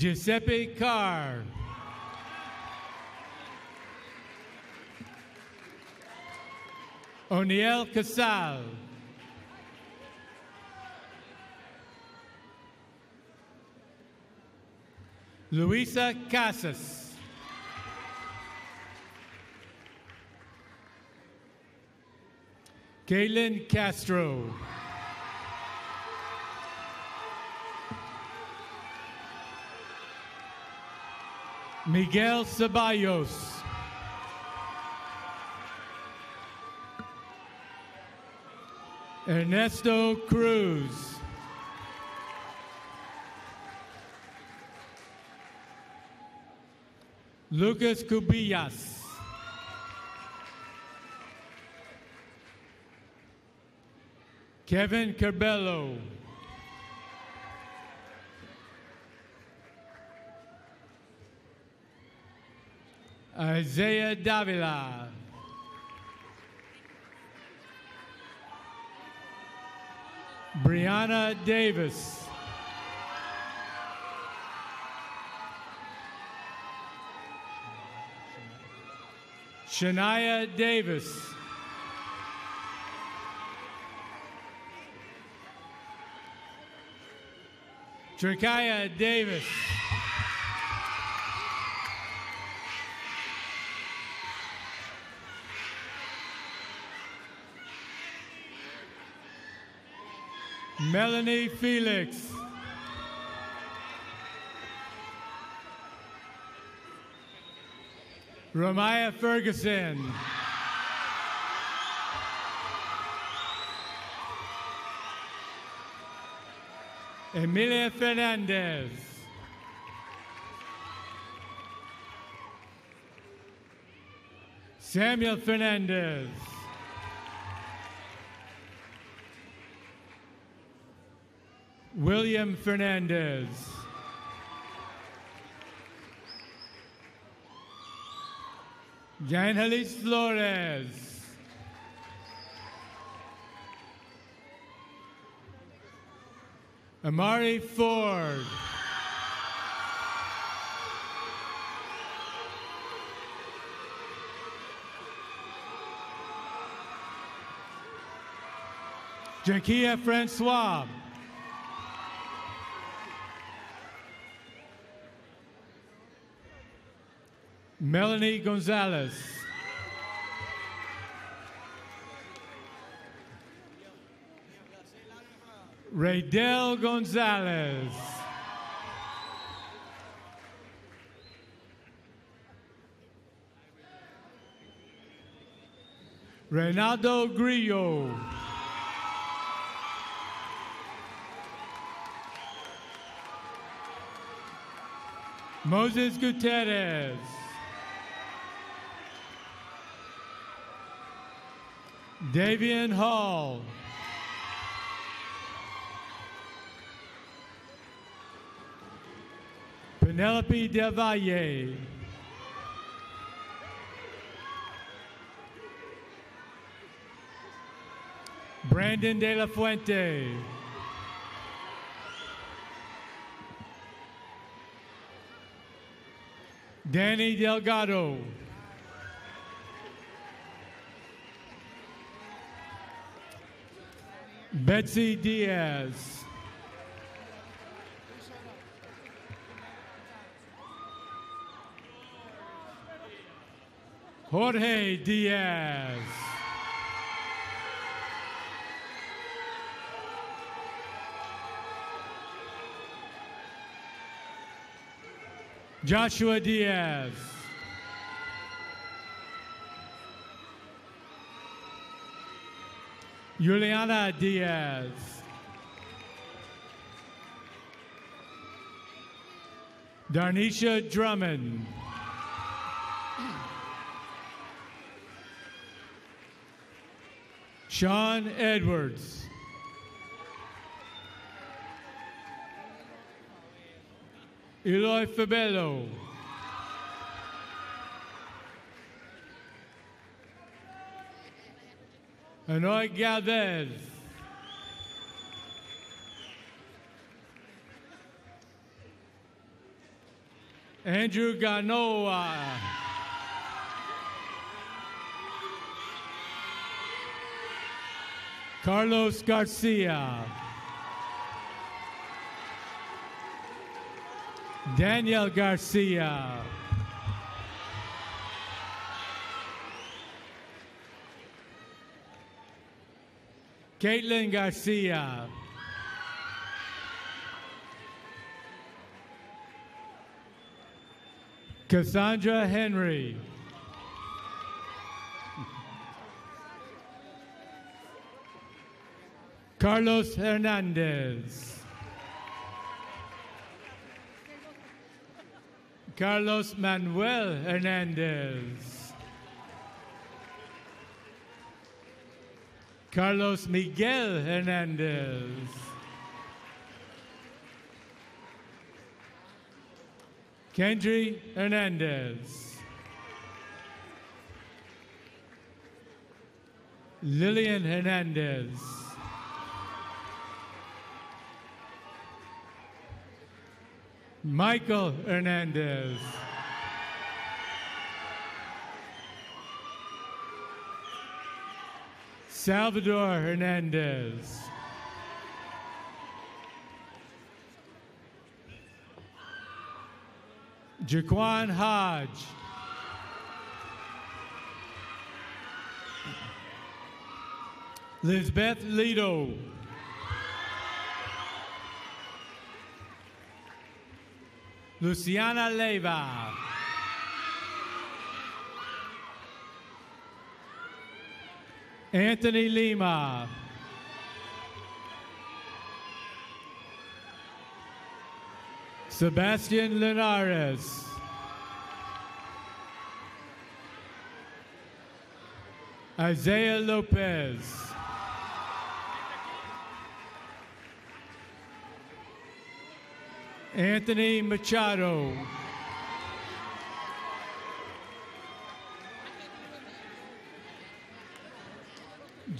Giuseppe Carr. Oniel Casal. Luisa Casas. Kaylin Castro. Miguel Ceballos. Ernesto Cruz. Lucas Cubillas. Kevin Carbello. Isaiah Davila. Brianna Davis. Shania Davis. Trakaya Davis. Melanie Felix. Ramaya Ferguson. Emilia Fernandez. Samuel Fernandez. William Fernandez. Janhelis Flores. Amari Ford. Jakia Francois. Melanie Gonzalez. Raydel Gonzalez. Reynaldo Grillo. Moses Gutierrez. Davian Hall. Penelope Del Valle. Brandan Delafuente. Danny Delgado. Betsy Diaz. Jorge Diaz. Joshua Diaz. Juliana Diaz. Darnisha Drummond. Sean Edwards. Eloy Fabello. Hanoi Galvez. Andrew Ganoa. Carlos Garcia. Daniel Garcia. Caitlin Garcia. Cassandra Henry. Carlos Hernandez. Carlos Manuel Hernandez. Carlos Miguel Hernandez. Kendry Hernandez. Lillian Hernandez. Michael Hernandez. Salvador Hernandez. Jaquan Hodge. Lisbeth Lido. Luciana Leva. Anthony Lima. Sebastian Linares. Isaiah Lopez. Anthony Machado.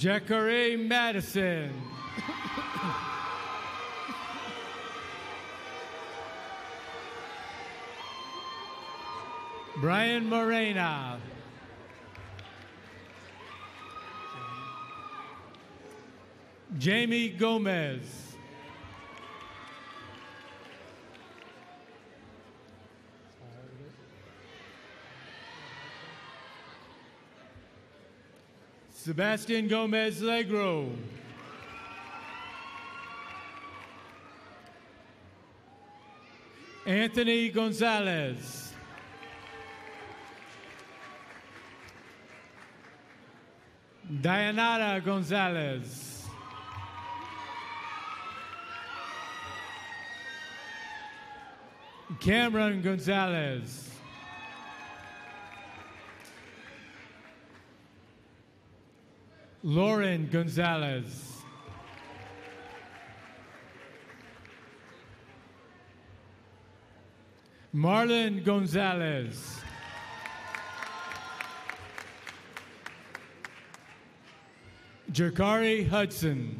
Jacare Madison. Brian Morena. Jamie Gomez. Sebastian Gomez Legro. Anthony Gonzalez. Dianara Gonzalez. Cameron Gonzalez. Lauren Gonzalez. Marlon Gonzalez. Jakari Hudson.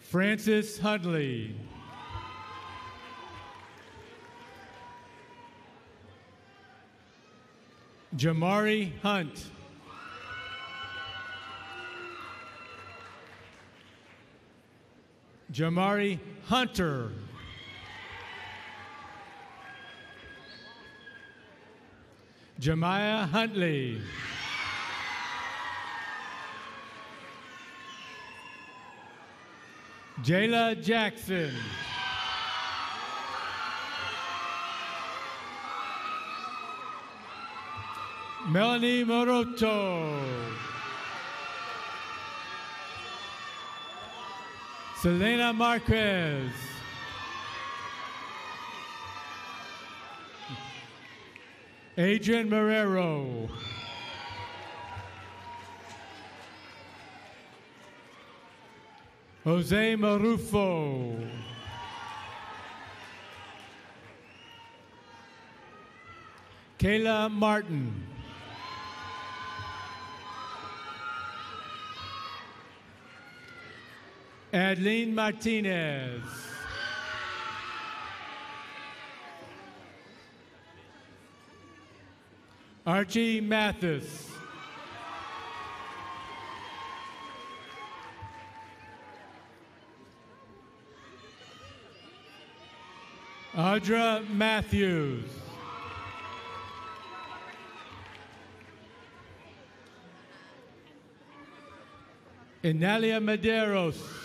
Francis Huntley. Jamari Hunt. Jamari Hunter. Jemiah Huntley. Jayla Jackson. Melanie Moroto. Selena Marquez. Adrian Marrero. Jose Marufo. Kayla Martin. Adeline Martinez. Archie Mathis. Audra Matthews. Enalia Medeiros.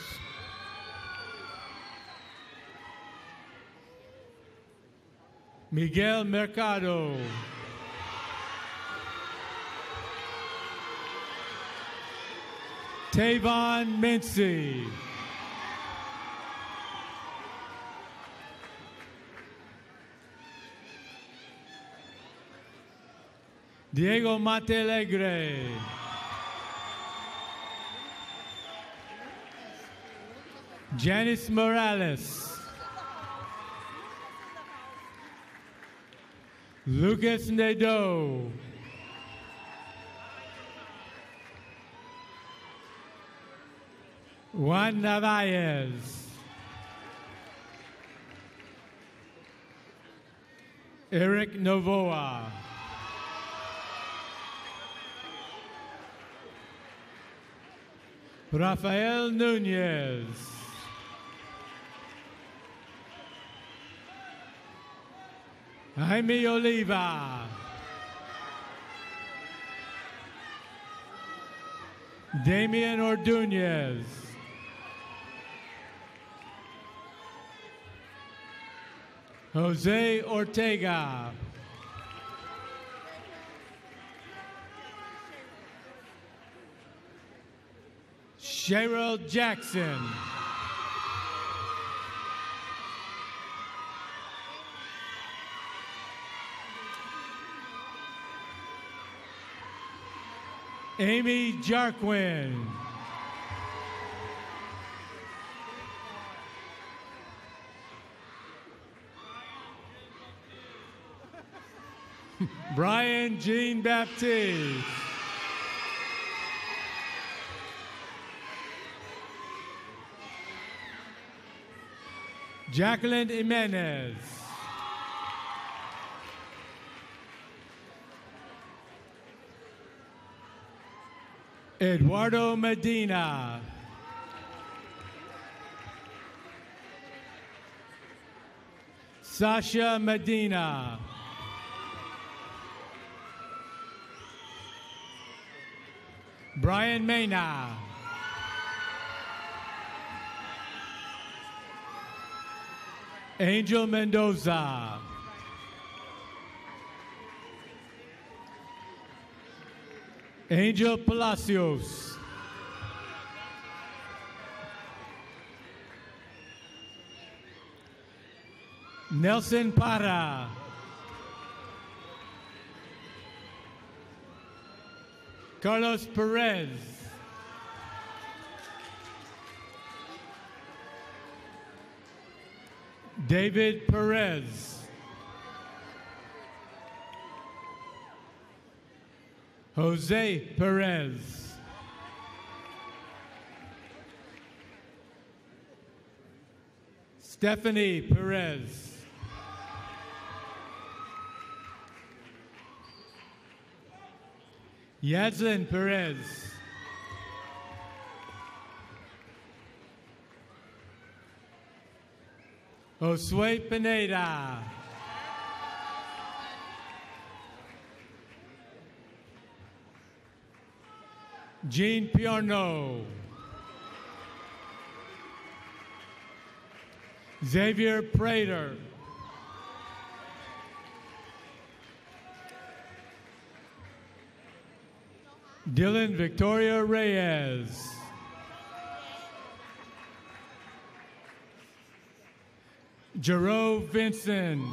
Miguel Mercado. Tavon Mincy. Diego Montealegre. Janice Morales. Lucas Nadeau. Juan Narvaez. Eric Novoa. Rafael Nunez. Jaime Oliva. Damian Ordunez. Jose Ortega. Cheryl Jackson. Amy Jarquin. Brian Jean Baptiste. Jacqueline Jimenez. Eduardo Medina. Sasha Medina. Brian Mayna. Angel Mendoza. Angel Palacios. Nelson Para. Carlos Perez. David Perez. Jose Perez. Stephanie Perez. Yadlin Perez. Josue Pineda. Jean Piorno. Xavier Prater. Dylan Victoria Reyes. Jerome Vincent.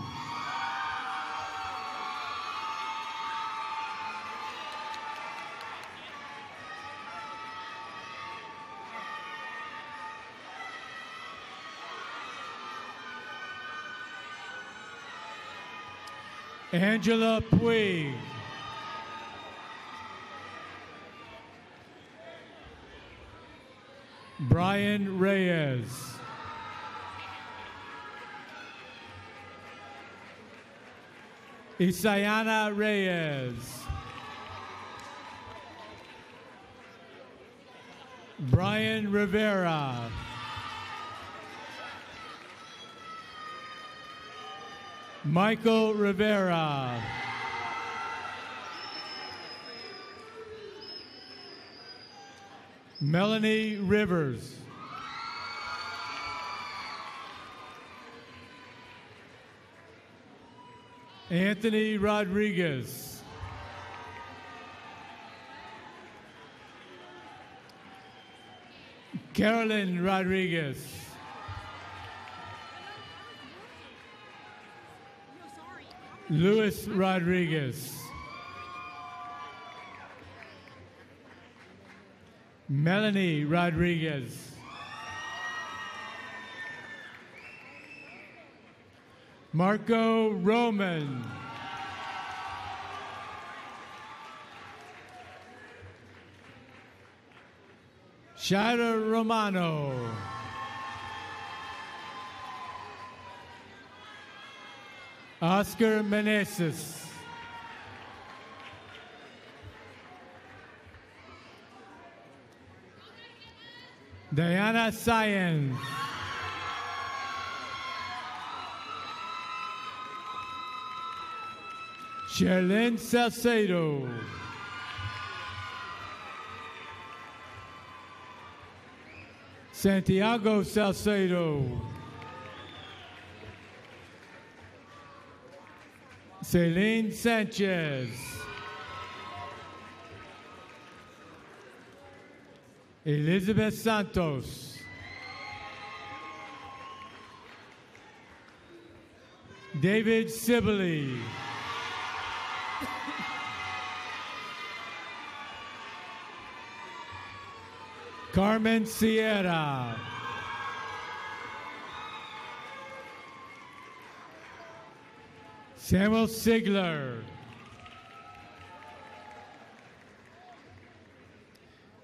Angela Puig. Brian Reyes. Isayana Reyes. Brian Rivera. Michael Rivera. Melanie Rivers. Anthony Rodriguez. Carolyn Rodriguez. Luis Rodriguez. Melanie Rodriguez. Marco Roman. Shira Romano. Oscar Meneses. Diana Science. Sherlyn Salcedo. Santiago Salcedo. Celine Sanchez. Elizabeth Santos. David Sibley. Carmen Sierra. Samuel Sigler.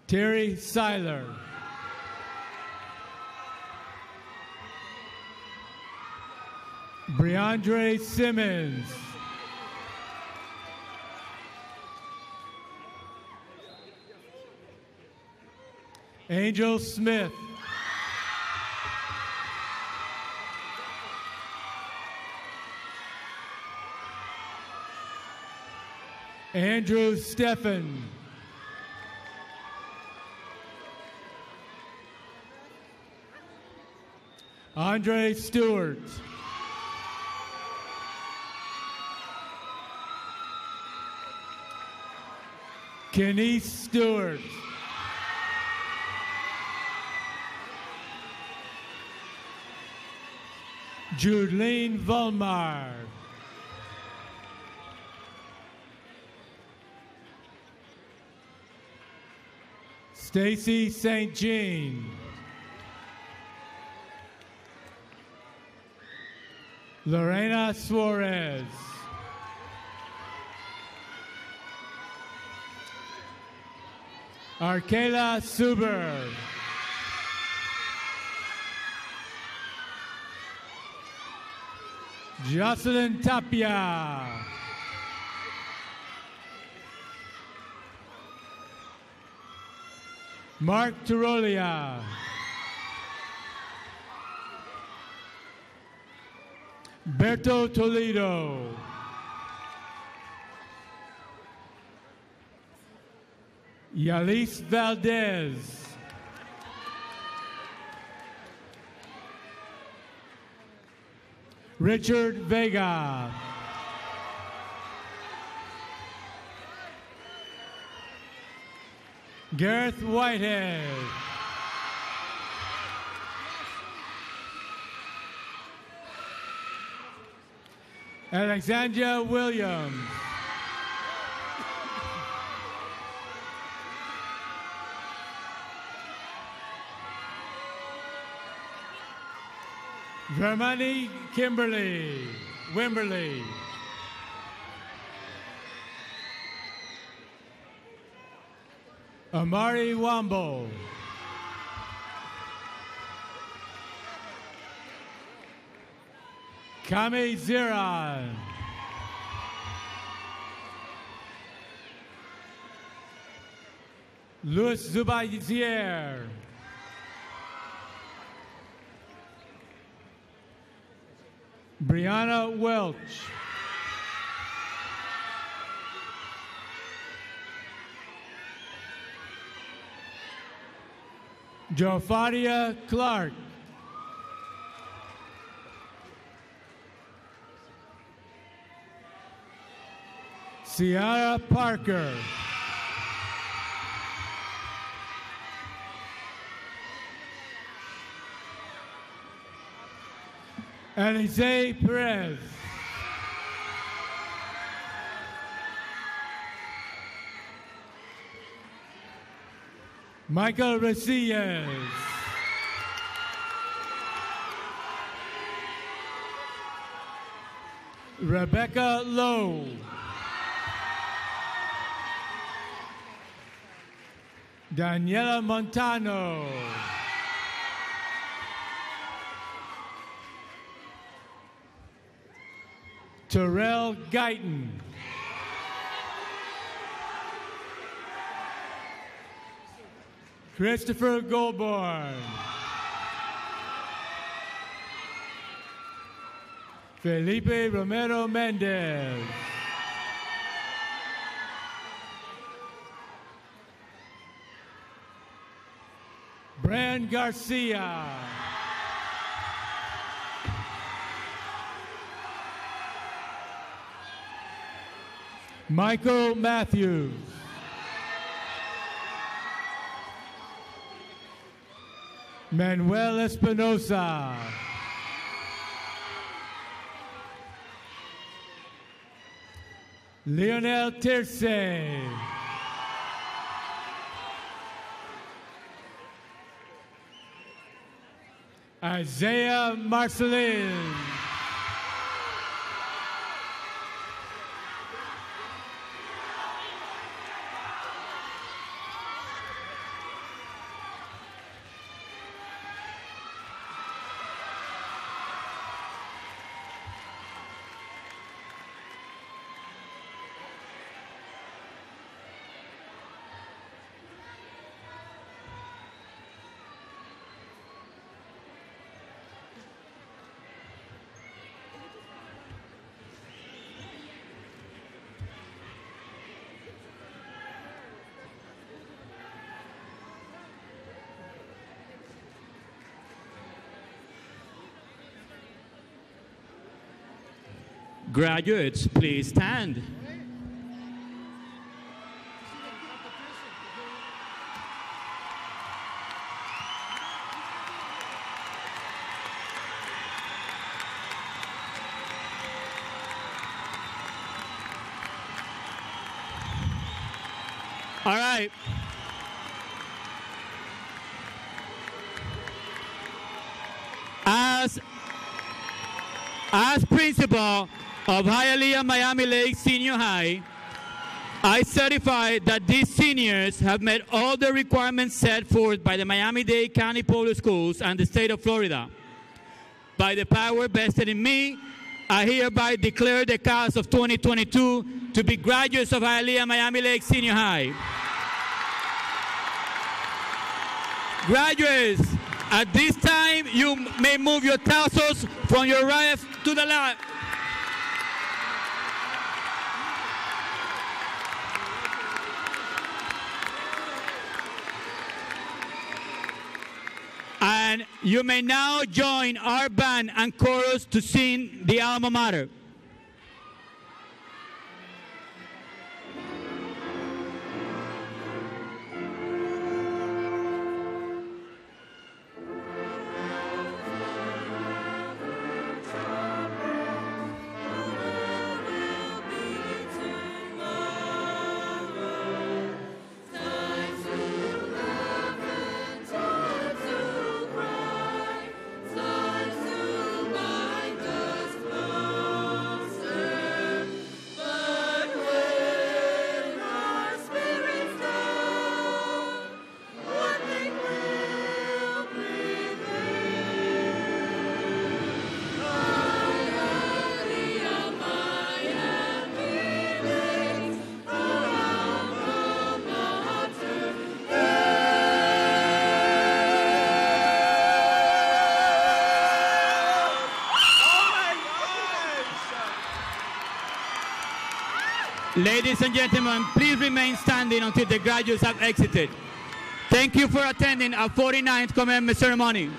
Terry Seiler. Breandre Simmons. Angel Smith. Andrew Steffen. Andre Stewart. Kenny Stewart. Judeline Volmar. Stacy St. Jean. Lorena Suarez. Arkela Suber. Jocelyn Tapia. Mark Tirolia. Berto Toledo. Yalis Valdez. Richard Vega. Gareth Whitehead. Alexandria Williams. Vermani Kimberly. Wimberly. Amari Wambo. Kami Ziran. Luis Zubayzier, Brianna Welch. Jofadia Clark. Ciara Parker. Alize Perez. Michael Resillas. Rebecca Lowe. Daniela Montano. Terrell Guyton. Christopher Goldborn. Felipe Romero Mendez. Bran Garcia. Michael Matthews. Manuel Espinosa. Lionel Tirce. Isaiah Marcelin. Graduates, please stand. All right. As as principal of Hialeah Miami Lakes Senior High, I certify that these seniors have met all the requirements set forth by the Miami-Dade County Public Schools and the state of Florida. By the power vested in me, I hereby declare the class of 2022 to be graduates of Hialeah Miami Lakes Senior High. Graduates, at this time, you may move your tassels from your right to the left. And you may now join our band and chorus to sing the alma mater. Ladies and gentlemen, please remain standing until the graduates have exited. Thank you for attending our 49th commencement ceremony.